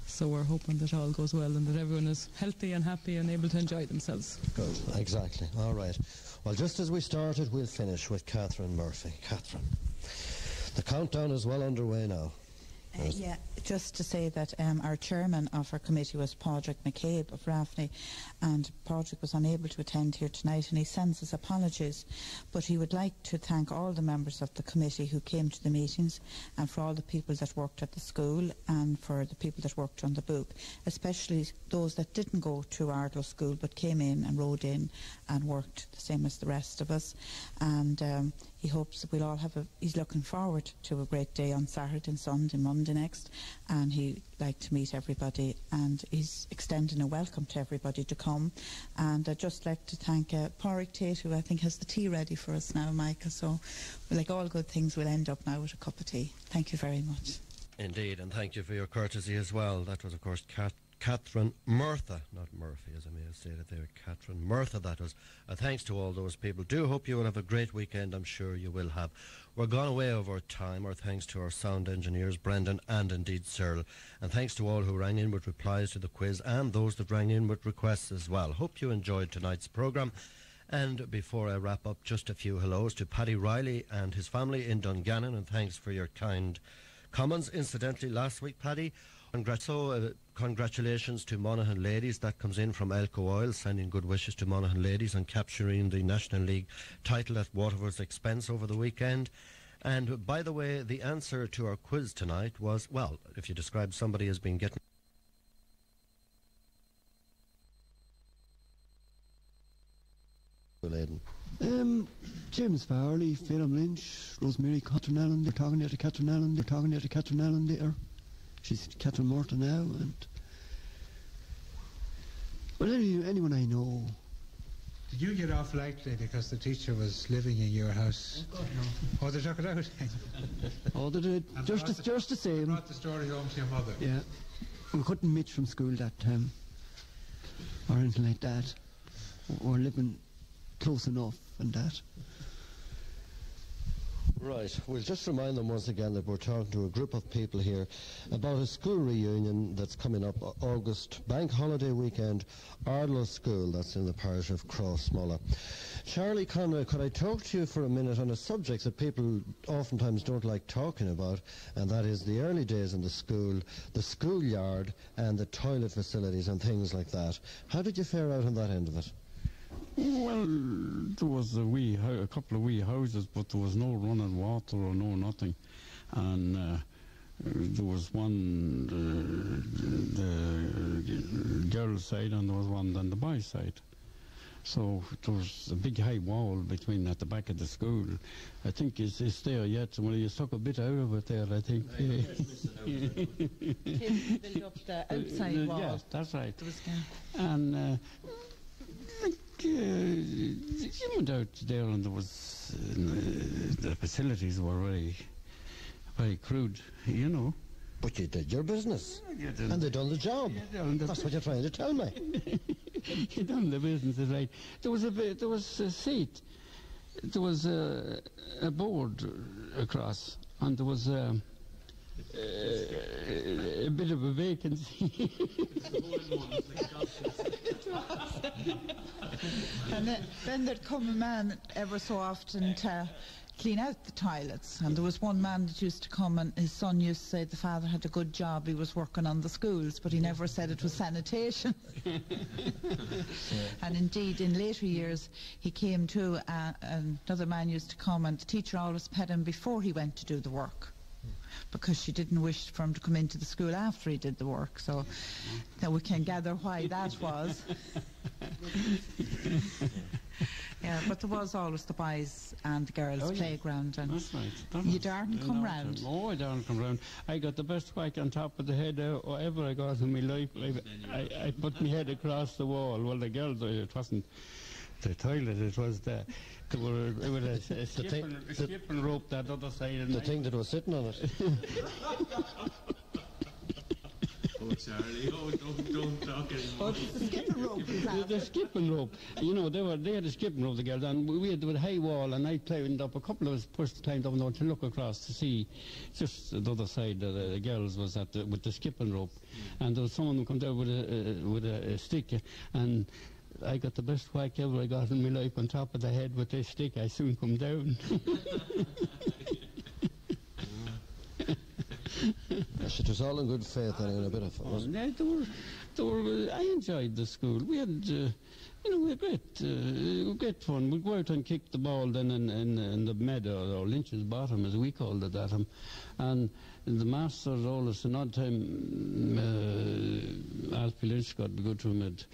So we're hoping that all goes well and that everyone is healthy and happy and able to enjoy themselves. Good. Exactly. All right. Well, just as we started, we'll finish with Catherine Murphy. Catherine. The countdown is well underway now. Uh, yeah, just to say that um, our chairman of our committee was Padraig McCabe of Rafney, and Padraig was unable to attend here tonight, and he sends his apologies. But he would like to thank all the members of the committee who came to the meetings, and for all the people that worked at the school, and for the people that worked on the book, especially those that didn't go to Ardlow School but came in and rode in and worked the same as the rest of us. And um, he hopes that we'll all have a. He's looking forward to a great day on Saturday and Sunday, Monday next, and he'd like to meet everybody. And he's extending a welcome to everybody to come. And I'd just like to thank uh, Porrick Tate, who I think has the tea ready for us now, Micah. So, like all good things, we'll end up now with a cup of tea. Thank you very much. Indeed, and thank you for your courtesy as well. That was, of course, Cat- Catherine Murtagh, not Murphy, as I may have said it there. Catherine Murtagh, that was. Uh, thanks to all those people. Do hope you will have a great weekend. I'm sure you will have. We're gone away over time. Our thanks to our sound engineers, Brendan and indeed Cyril. And thanks to all who rang in with replies to the quiz and those that rang in with requests as well. Hope you enjoyed tonight's programme. And before I wrap up, just a few hellos to Paddy Riley and his family in Dungannon, and thanks for your kind comments. Incidentally, last week, Paddy, so, uh, congratulations to Monaghan Ladies. That comes in from Elco Oil, sending good wishes to Monaghan Ladies on capturing the National League title at Waterford's expense over the weekend. And by the way, the answer to our quiz tonight was well, if you describe somebody as being getting. Um, James Farrelly, Felim Lynch, Rosemarie Catherine Allen, they're talking there to Catherine Allen, they're talking there to Catherine Allen there. She's Catherine Morton now, and. Well, any, anyone I know. Did you get off lightly because the teacher was living in your house? Oh, they took it out. Eh? Oh, they did, And just, the, the- just the same. Brought the story home to your mother. Yeah. We couldn't meet from school that time. Or anything like that. We're living close enough and that. Right. We'll just remind them once again that we're talking to a group of people here about a school reunion that's coming up August bank holiday weekend, Ardlow School, that's in the parish of Crossmulla. Charlie Conway, could I talk to you for a minute on a subject that people oftentimes don't like talking about, and that is the early days in the school, the schoolyard, and the toilet facilities and things like that. How did you fare out on that end of it? Well, there was a wee, hou- a couple of wee houses, but there was no running water or no nothing, and uh, there was one uh, the girls' side and there was one on the boys' side. So there was a big high wall between at the back of the school. I think it's, it's there yet. Well, you took a bit out of it there, I think. build up the outside wall. Yes, that's right. There was, yeah. And uh, like, uh, you went out there and there was uh, the facilities were very, very crude, you know. But you did your business, You did. and they done the job. Yeah, done the- That's what you're trying to tell me. you done the business is right. There was a bit, there was a seat, there was a, a board across, and there was a, a, a bit of a vacancy. And then, then there'd come a man ever so often to clean out the toilets. And there was one man that used to come and his son used to say the father had a good job, he was working on the schools, but he never said it was sanitation. and indeed, in later years, he came to, uh, another man used to come and the teacher always pet him before he went to do the work. Because she didn't wish for him to come into the school after he did the work. So now we can gather why that was. yeah, but there was always the boys and the girls Oh, yeah. playground, and That's right. That you was- darn come know, round. Oh, I darn come round. I got the best whack on top of the head uh, ever I got in my life. I, I, I put my head across the wall. Well, the girls, uh, it wasn't the toilet, it was the. There were, it was a, a, skipping, a the- skipping rope that other side. And The I- thing that was sitting on it. Oh, Charlie, oh, don't, don't talk anymore. the, the skipping rope. You know, they were they had a skipping rope, the girls, and we had a high wall, and I climbed up. A couple of us pushed climbed up and down to look across to see just the other side. of the, the girls was at the, with the skipping rope, and there was someone who come down with a uh, with a, a stick, and. I got the best whack ever I got in my life on top of the head with this stick. I soon come down. Yes, it was all in good faith and a bit of fun. Oh, wasn't it? they were, they were, I enjoyed the school. We had, uh, you know, we had great, uh, great fun. We'd go out and kick the ball then in, in, in the meadow, or Lynch's bottom, as we called it at him. And the masters always, an odd time, uh, Alfie Lynch got good to him at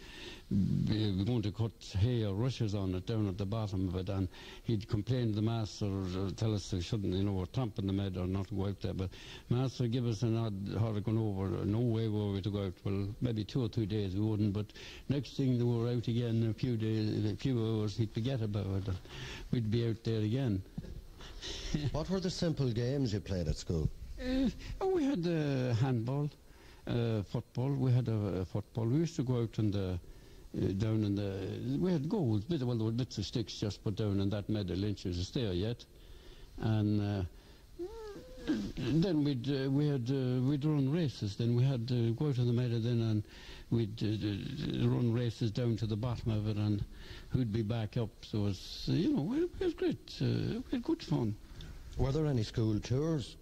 be going to cut hay or rushes on it down at the bottom of it, and he'd complain to the master, or tell us they shouldn't, you know, we're tramping the meadow, not to go out there. But master give us an odd how to go over. No way were we to go out. Well, maybe two or three days we wouldn't, but next thing they were out again. in A few days, a few hours, he'd forget about it. And we'd be out there again. What were the simple games you played at school? Uh, oh, we had uh, handball, uh, football. We had a, a football. We used to go out in the uh, down in the. We had goals. Bit, well, there were bits of sticks just put down in that meadow. Lynch's is there yet, and. Uh, then we'd uh, we had uh, we'd run races. Then we had uh, go out in the meadow then and we'd uh, run races down to the bottom of it and who'd be back up. So it was you know it was great. Uh, we had good fun. Were there any school tours?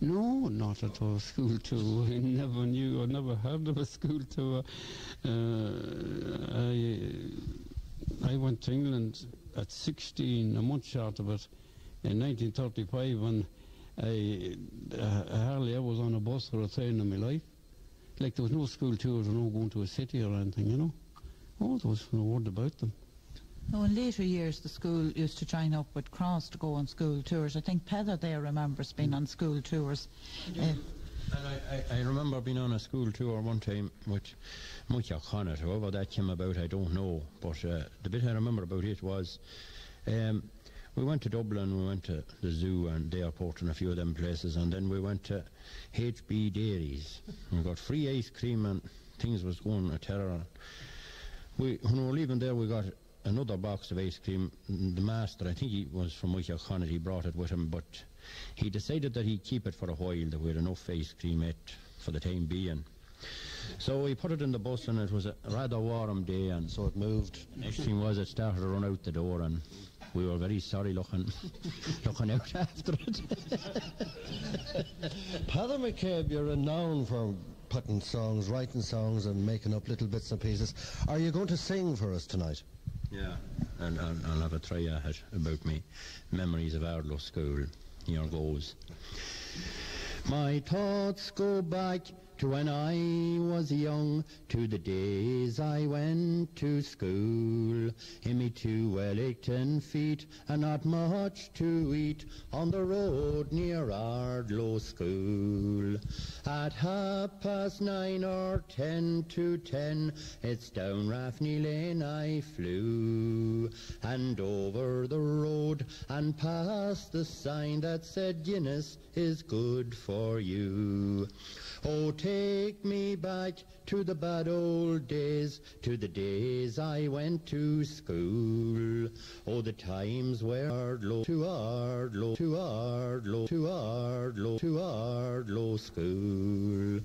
No, not at all. School tour. I never knew. I never heard of a school tour. Uh, I I went to England at 16, a month short of it, in 1935, and I, uh, hardly ever was on a bus or a train in my life. Like there was no school tours or no going to a city or anything, you know. Oh, there was no word about them. Now, in later years, the school used to join up with Cross to go on school tours. I think Peader there remembers being on school tours. And I, I, remember being on a school tour one time with Mike O'Connor. However that came about, I don't know. But uh, the bit I remember about it was um, we went to Dublin, we went to the zoo and the airport and a few of them places, and then we went to HB Dairies. We got free ice cream and things was going a terror. We, when we were leaving there, we got another box of ice cream. The master, I think he was from Mike O'Connor, he brought it with him, but he decided that he'd keep it for a while, that we had enough ice cream it for the time being. So he put it in the bus and it was a rather warm day and So it moved. next thing was it started to run out the door and we were very sorry looking looking out after it. Peader McCabe, you're renowned for putting songs, writing songs, and making up little bits and pieces. Are you going to sing for us tonight? Yeah. And I'll, I'll have a it about me memories of Ardlow School. Here goes. My thoughts go back to when I was young, to the days I went to school. In me two well-eaten feet, and not much to eat, on the road near Ardlow School. At half past nine or ten to ten, it's down Raffney Lane I flew, and over the road, and past the sign that said Guinness is good for you. Oh, take me back to the bad old days, to the days I went to school. Oh, the times where Ardlow, to Ardlow, to Ardlow, to Ardlow, to Ardlow school.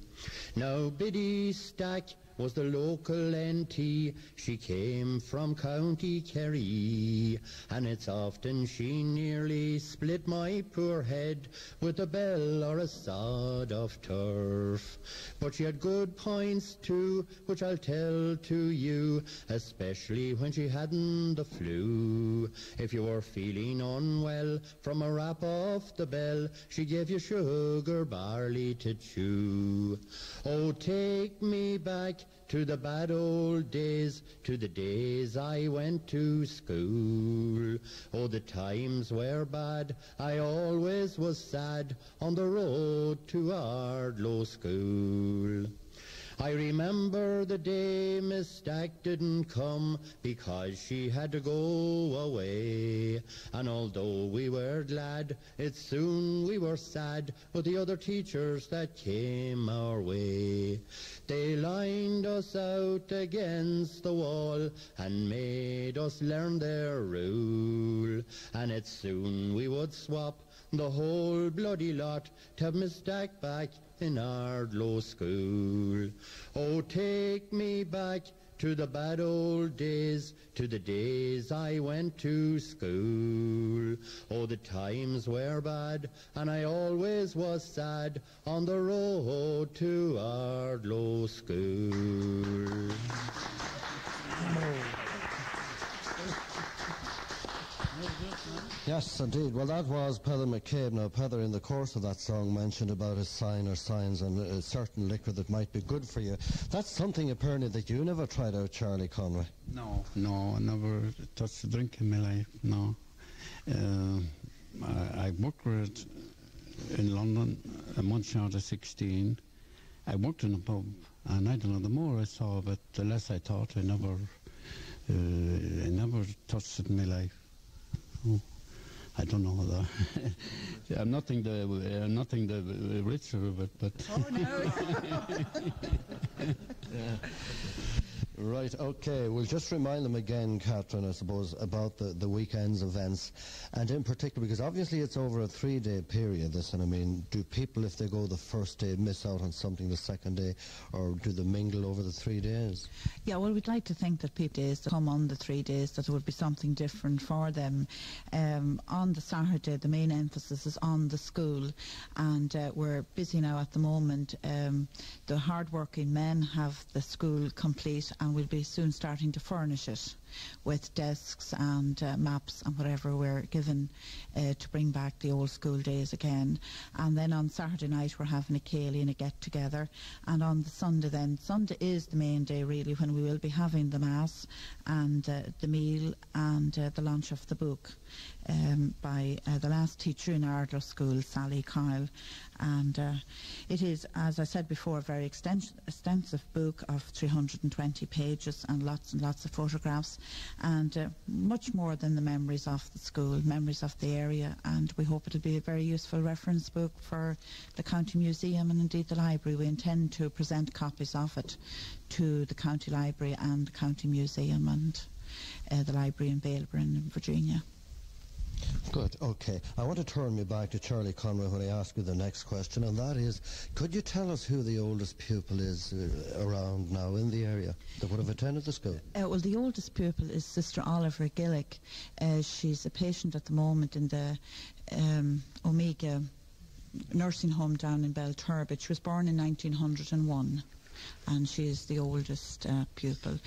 Now Biddy Stack was the local NT. She came from County Kerry, and it's often she nearly split my poor head with a bell or a sod of turf. But she had good points too, which I'll tell to you, especially when she hadn't the flu. If you were feeling unwell from a rap off the bell, she gave you sugar barley to chew. Oh, take me back to the bad old days, to the days I went to school. Oh, the times were bad, I always was sad on the road to Ardlow School. I remember the day Miss Stack didn't come because she had to go away. And although we were glad, it soon we were sad with the other teachers that came our way. They lined us out against the wall and made us learn their rule. And it soon we would swap the whole bloody lot to have Miss Stack back in Ardlow School. Oh, take me back to the bad old days, to the days I went to school. Oh, the times were bad, and I always was sad on the road to Ardlow School. Yes, indeed. Well, that was Peader McCabe. Now, Peader, in the course of that song, mentioned about a sign or signs and a certain liquor that might be good for you. That's something apparently that you never tried out, Charlie Conway. No, no, I never touched a drink in my life, no. Uh, I, I worked in London a month out of 16. I worked in a pub, and I don't know, the more I saw of it, the less I thought. I never, uh, I never touched it in my life. Oh. I don't know the. I'm nothing the uh, nothing the richer of it, but. Oh no. yeah. Right, okay. We'll just remind them again, Catherine, I suppose, about the, the weekend's events. And in particular, because obviously it's over a three day period, this, and I mean, do people, if they go the first day, miss out on something the second day, or do they mingle over the three days? Yeah, well, we'd like to think that people days that come on the three days, that there would be something different for them. Um, on the Saturday, the main emphasis is on the school, and uh, we're busy now at the moment. Um, the hard-working men have the school complete and we'll be soon starting to furnish it with desks and uh, maps and whatever we're given uh, to bring back the old school days again. And then on Saturday night we're having a céilí and a get together. And on the Sunday then, Sunday is the main day really when we will be having the Mass and uh, the meal and uh, the launch of the book um, by uh, the last teacher in Ardlow School, Sally Coyle. And uh, it is, as I said before, a very extens- extensive book of 320 pages and lots and lots of photographs and uh, much more than the memories of the school, memories of the area. And we hope it'll be a very useful reference book for the County Museum and indeed the library. We intend to present copies of it to the County Library and the County Museum and uh, the library in Bailieborough in Virginia. Good, okay. I want to turn me back to Charlie Conway when I ask you the next question, and that is, could you tell us who the oldest pupil is uh, around now in the area that would have attended the school? Uh, well, the oldest pupil is Sister Oliver Gillick. Uh, she's a patient at the moment in the um, Omega nursing home down in Belturbet. She was born in 1901 and she is the oldest uh, pupil.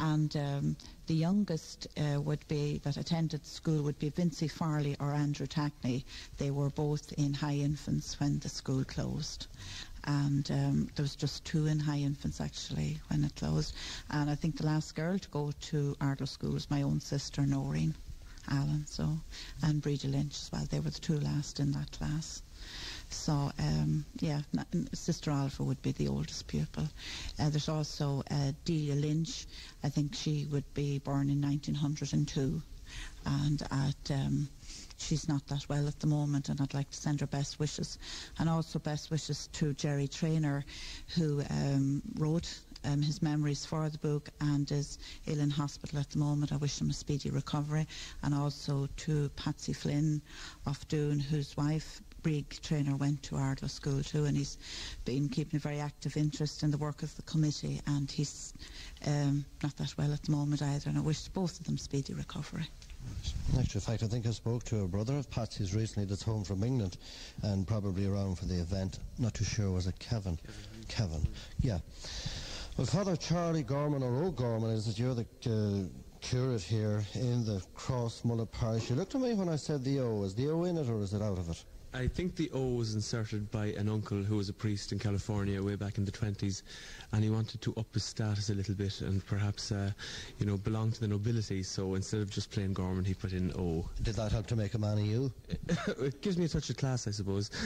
And um, the youngest uh, would be that attended school would be Vincy Farley or Andrew Tackney. They were both in high infants when the school closed. And um, there was just two in high infants actually when it closed. And I think the last girl to go to Ardlow School was my own sister Noreen Allen, so and Breda Lynch as well. They were the two last in that class. So, um, yeah, Sister Alpha would be the oldest pupil. Uh, there's also uh, Delia Lynch. I think she would be born in 1902. And at, um, she's not that well at the moment, and I'd like to send her best wishes. And also best wishes to Jerry Trainer, who um, wrote um, his memories for the book and is ill in hospital at the moment. I wish him a speedy recovery. And also to Patsy Flynn of Doon, whose wife Brig trainer went to Ardlow School too, and he's been keeping a very active interest in the work of the committee, and he's um, not that well at the moment either, and I wish both of them speedy recovery. In actual fact, I think I spoke to a brother of Patsy's recently that's home from England and probably around for the event. Not too sure, was it Kevin? Kevin, yeah. Well, Father Charlie Gorman, or O'Gorman, is it you're the uh, curate here in the Cross Mullet Parish? You looked at me when I said the O. Is the O in it or is it out of it? I think the O was inserted by an uncle who was a priest in California way back in the 20s, and he wanted to up his status a little bit and perhaps, uh, you know, belong to the nobility. So instead of just plain Gorman, he put in O. Did that help to make a man of you? it gives me a touch of class, I suppose.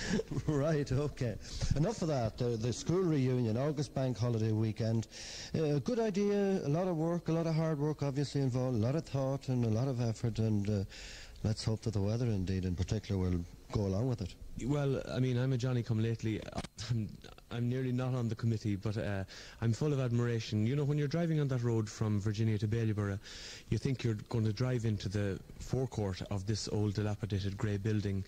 right, okay. Enough of that. Uh, the school reunion, August bank holiday weekend. Uh, good idea, a lot of work, a lot of hard work obviously involved, a lot of thought and a lot of effort, and uh, let's hope that the weather indeed in particular will go along with it. Well, I mean, I'm a Johnny come lately. I'm, I'm nearly not on the committee, but uh, I'm full of admiration. You know, when you're driving on that road from Virginia to Bailieborough, you think you're going to drive into the forecourt of this old dilapidated grey building,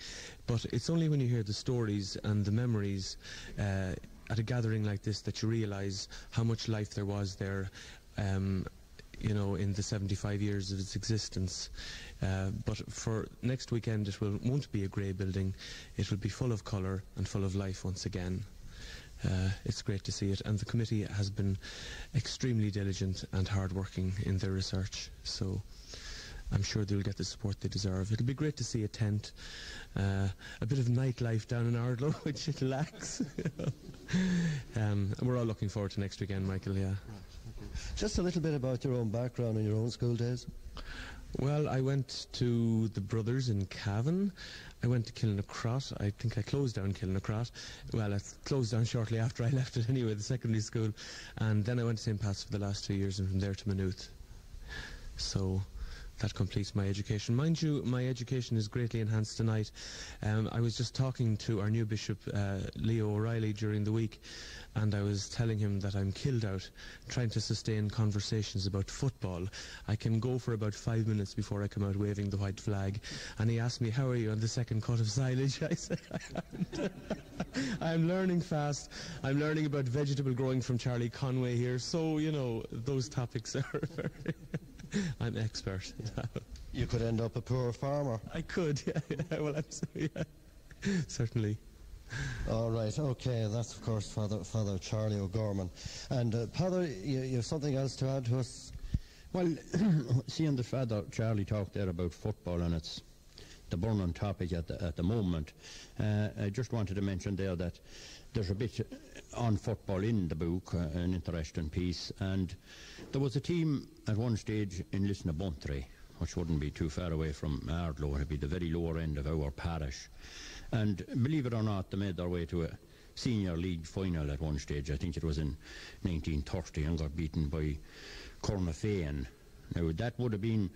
but it's only when you hear the stories and the memories uh, at a gathering like this that you realise how much life there was there. Um, you know, in the 75 years of its existence. Uh, but for next weekend, it will, won't be a grey building. It will be full of colour and full of life once again. Uh, it's great to see it, and the committee has been extremely diligent and hard-working in their research. So. I'm sure they'll get the support they deserve. It'll be great to see a tent, uh, a bit of nightlife down in Ardlow, which it lacks. um, and we're all looking forward to next weekend, Michael, yeah. Just a little bit about your own background and your own school days. Well, I went to the Brothers in Cavan. I went to Kilnacrot. I think I closed down Kilnacrot. Well, it closed down shortly after I left it anyway, the secondary school. And then I went to St. Pat's for the last two years and from there to Maynooth. So that completes my education. Mind you, my education is greatly enhanced tonight. Um, I was just talking to our new bishop, uh, Leo O'Reilly, during the week, and I was telling him that I'm killed out trying to sustain conversations about football. I can go for about five minutes before I come out waving the white flag. And he asked me, how are you on the second cut of silage? I said, I'm learning fast. I'm learning about vegetable growing from Charlie Conway here. So, you know, those topics are very... I'm expert. You could end up a poor farmer. I could, yeah. yeah well, I'm so, yeah. Certainly. All right, okay, that's of course Father, Father Charlie O'Gorman. And uh, Father, you, you have something else to add to us? Well, seeing the Father Charlie talk there about football and it's the burning topic at the, at the moment, uh, I just wanted to mention there that there's a bit on football in the book, uh, an interesting piece, and there was a team at one stage in Lisnabuntry, which wouldn't be too far away from Ardlow, it'd be the very lower end of our parish. And believe it or not, they made their way to a senior league final at one stage. I think it was in 1930 and got beaten by Cornafane. Now, that would have been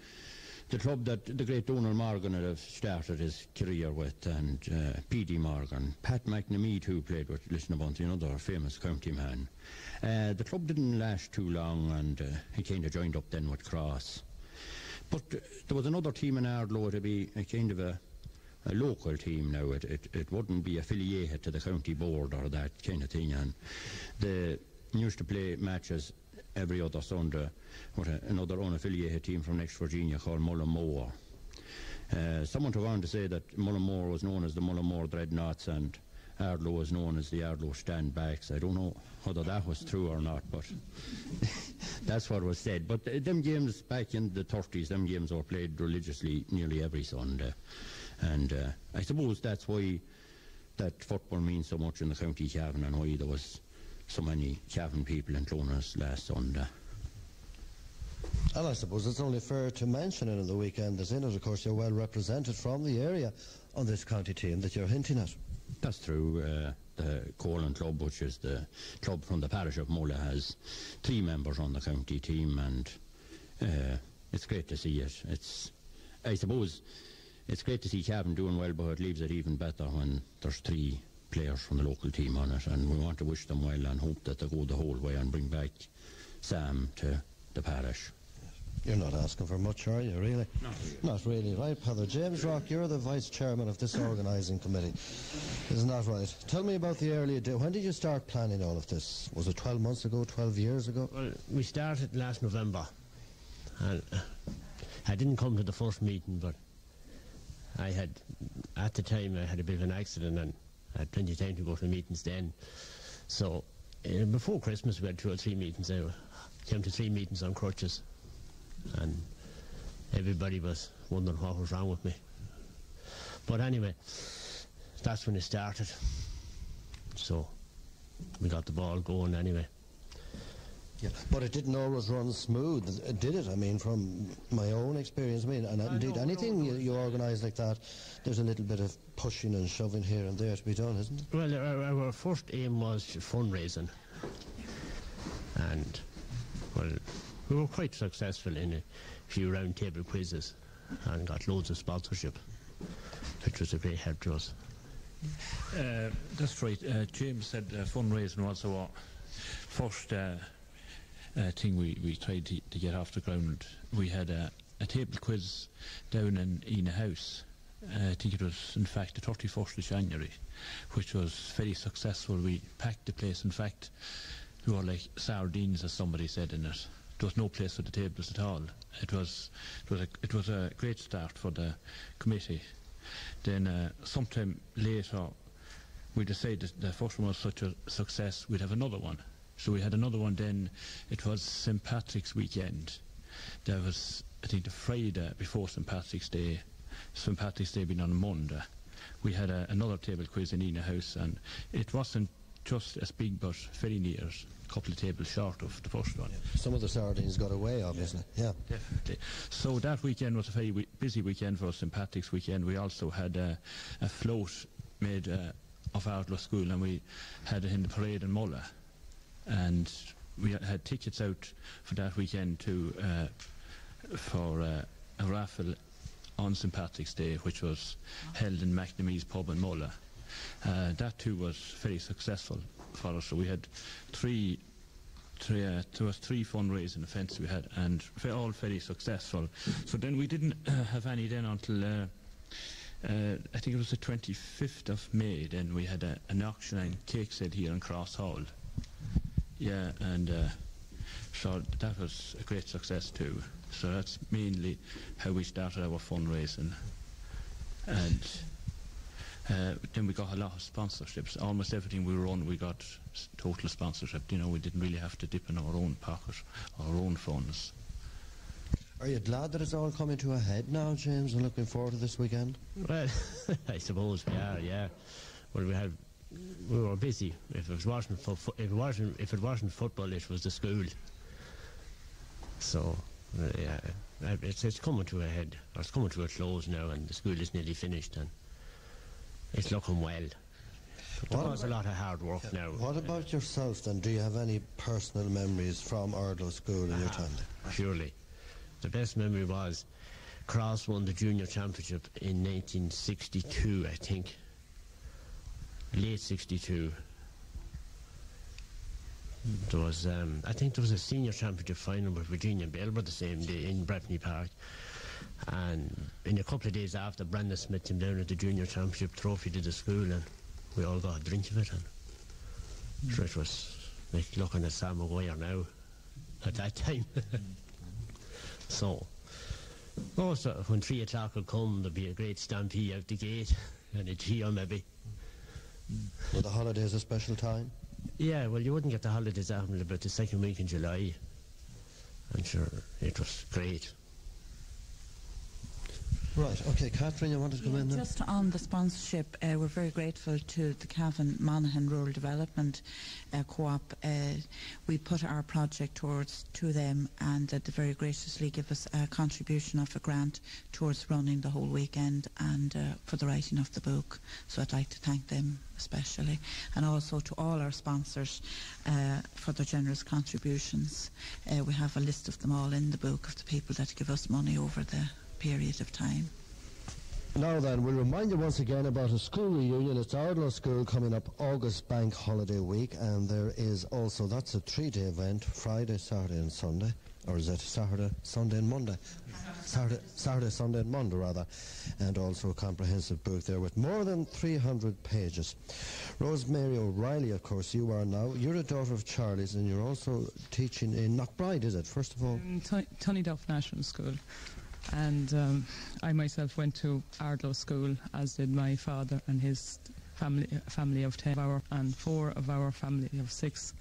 the club that the great Donald Morgan had started his career with, and uh, P.D. Morgan, Pat McNamee, who played with Lisnabunt, another famous county man. Uh, the club didn't last too long, and uh, he kind of joined up then with Cross. But uh, there was another team in Ardlow to be a kind of a, a local team now. It, it, it wouldn't be affiliated to the county board or that kind of thing, and they used to play matches every other Sunday with a, another unaffiliated team from next Virginia called Mullinmore. Uh, someone took on to say that Mullinmore was known as the Mullinmore Dreadnoughts and Ardlow was known as the Ardlow Standbacks. I don't know whether that was true or not, but that's what was said. But uh, them games back in the 30s, them games were played religiously nearly every Sunday. And uh, I suppose that's why that football means so much in the county Cavan and why there was so many Cavan people in Clones last Sunday. And I suppose it's only fair to mention it on the weekend that's in it. Of course, you're well represented from the area on this county team that you're hinting at. That's true. Uh, the Colin Club, which is the club from the parish of Mullagh, has three members on the county team, and uh, it's great to see it. It's, I suppose, it's great to see Cavan doing well, but it leaves it even better when there's three players from the local team on it, and we want to wish them well and hope that they go the whole way and bring back Sam to the parish. You're not asking for much, are you, really? Not really. Not really, right, Heather? James Rock, you're the vice chairman of this organising committee. Isn't that right? Tell me about the earlier day. When did you start planning all of this? Was it 12 months ago, 12 years ago? Well, we started last November. And uh, I didn't come to the first meeting, but I had, at the time, I had a bit of an accident and I had plenty of time to go to the meetings then. So, uh, before Christmas, we had two or three meetings. I came to three meetings on crutches. And everybody was wondering what was wrong with me. But anyway, that's when it started. So, we got the ball going anyway. Yeah, but it didn't always run smooth, uh, did it? I mean, from my own experience, I mean, and indeed, anything you, you organise like that, there's a little bit of pushing and shoving here and there to be done, isn't it? Well, our, our first aim was fundraising, and well, we were quite successful in a few round table quizzes and got loads of sponsorship, which was a great help to us. Uh, that's right. Uh, James said uh, fundraising was our first uh, thing we, we tried to, to get off the ground. We had a, a table quiz down in Ina House. Uh, I think it was, in fact, the 31st of January, which was very successful. We packed the place. In fact, we were like sardines, as somebody said in it. There was no place for the tables at all. It was, it was, a, it was a great start for the committee. Then uh, sometime later, we decided the first one was such a success, we'd have another one. So we had another one then. It was St. Patrick's weekend. There was, I think, the Friday before St. Patrick's Day. St. Patrick's Day being on Monday. We had a, another table quiz in Ina House, and it wasn't just as big, but very near, a couple of tables short of the first one. Some of the sardines got away, obviously. Yeah. Definitely. So that weekend was a very we- busy weekend for us, St. Patrick's weekend. We also had uh, a float made uh, of Ardlow School, and we had it in the parade in Mullagh. And we had tickets out for that weekend to uh, for uh, a raffle on St. Patrick's Day, which was held in McNamee's pub in Mullagh. Uh, that too was very successful for us. So we had three three, uh, there was three fundraising events we had, and ve- all very successful. So then we didn't uh, have any then until uh, uh, I think it was the 25th of May. Then we had a, an auction and cake sale here in Cross Hall. Yeah, and uh, so that was a great success too. So that's mainly how we started our fundraising, and. Uh, then we got a lot of sponsorships. Almost everything we run, we got total sponsorship. You know, we didn't really have to dip in our own pocket, our own funds. Are you glad that it's all coming to a head now, James, and looking forward to this weekend? Well, I suppose we are, yeah. Well, we had, we were busy. If it wasn't for, fo- if it wasn't, if it wasn't football, it was the school. So, uh, yeah, uh, it's, it's coming to a head. It's coming to a close now, and the school is nearly finished, and it's looking well. What was a lot of hard work now. What about yourself then? Do you have any personal memories from Ardlow School in your time? Surely. The best memory was Cross won the junior championship in 1962, I think. Late 62. There was, um, I think there was a senior championship final with Virginia and Belvoir the same day in Breffni Park. And in a couple of days after, Brandon Smith came down with the junior championship trophy to the school and we all got a drink of it. And so it was like looking at Sam Maguire now at that time. so, also when three o'clock will come, there'll be a great stampede out the gate and a cheer maybe. Were the holidays a special time? Yeah, well, you wouldn't get the holidays out until about the second week in July. I'm sure it was great. Right, okay, Catherine, you want to come in then? Just on the sponsorship, uh, we're very grateful to the Cavan Monaghan Rural Development uh, Co-op. Uh, we put our project towards to them and they very graciously give us a contribution of a grant towards running the whole weekend and uh, for the writing of the book. So I'd like to thank them especially and also to all our sponsors uh, for their generous contributions. Uh, we have a list of them all in the book of the people that give us money over the period of time. Now then, we'll remind you once again about a school reunion. It's Ardlow School coming up August Bank Holiday Week, and there is also, that's a three-day event, Friday, Saturday and Sunday. Or is it Saturday, Sunday and Monday? Saturday, Saturday, Sunday and Monday rather. And also a comprehensive book there with more than 300 pages. Rosemarie O'Reilly, of course, you are now. You're a daughter of Charlie's and you're also teaching in Knockbride, is it, first of all? Um, in Tun- Tunnyduff National School. And um, I myself went to Ardlow School, as did my father and his family, family of ten of our, and four of our family of six.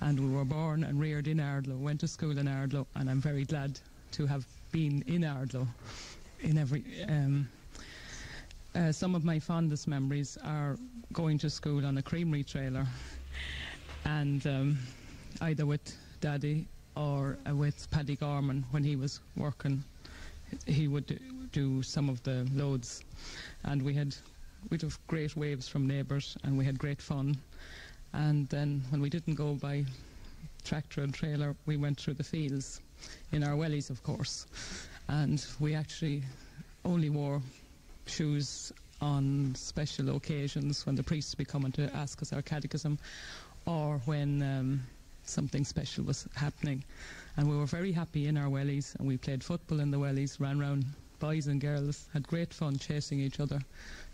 And we were born and reared in Ardlow, went to school in Ardlow, and I'm very glad to have been in Ardlow in every. Um, uh, some of my fondest memories are going to school on a creamery trailer, and um, either with Daddy or uh, with Paddy Gorman when he was working. He would do, some of the loads, and we had we'd have great waves from neighbours, and we had great fun. And then when we didn't go by tractor and trailer, we went through the fields in our wellies, of course, and we actually only wore shoes on special occasions when the priests would be coming to ask us our catechism or when um, something special was happening. And we were very happy in our wellies and we played football in the wellies, ran round boys and girls, had great fun chasing each other,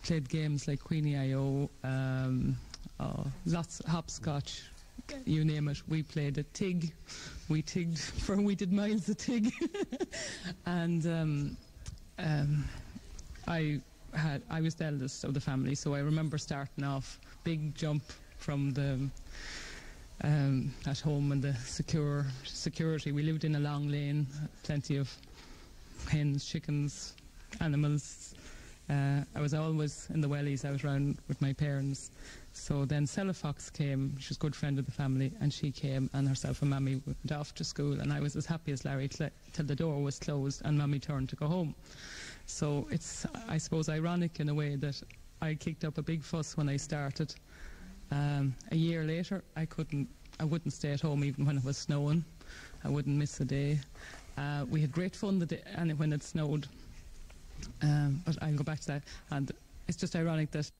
played games like Queenie I.O., um, oh, lots hopscotch, you name it. We played a tig. We tigged for we did miles of tig, and um, um, I had I was the eldest of the family, so I remember starting off big jump from the um, at home and the secure security. We lived in a long lane, plenty of hens, chickens, animals. Uh, I was always in the wellies. I was around with my parents. So then Stella Fox came. She was a good friend of the family, and she came, and herself and Mammy went off to school. And I was as happy as Larry cl- till the door was closed and Mammy turned to go home. So it's, I suppose, ironic in a way that I kicked up a big fuss when I started. Um, a year later, I couldn't, I wouldn't stay at home even when it was snowing. I wouldn't miss a day. Uh, we had great fun the day, and when it snowed. Um, but I'll go back to that. And it's just ironic that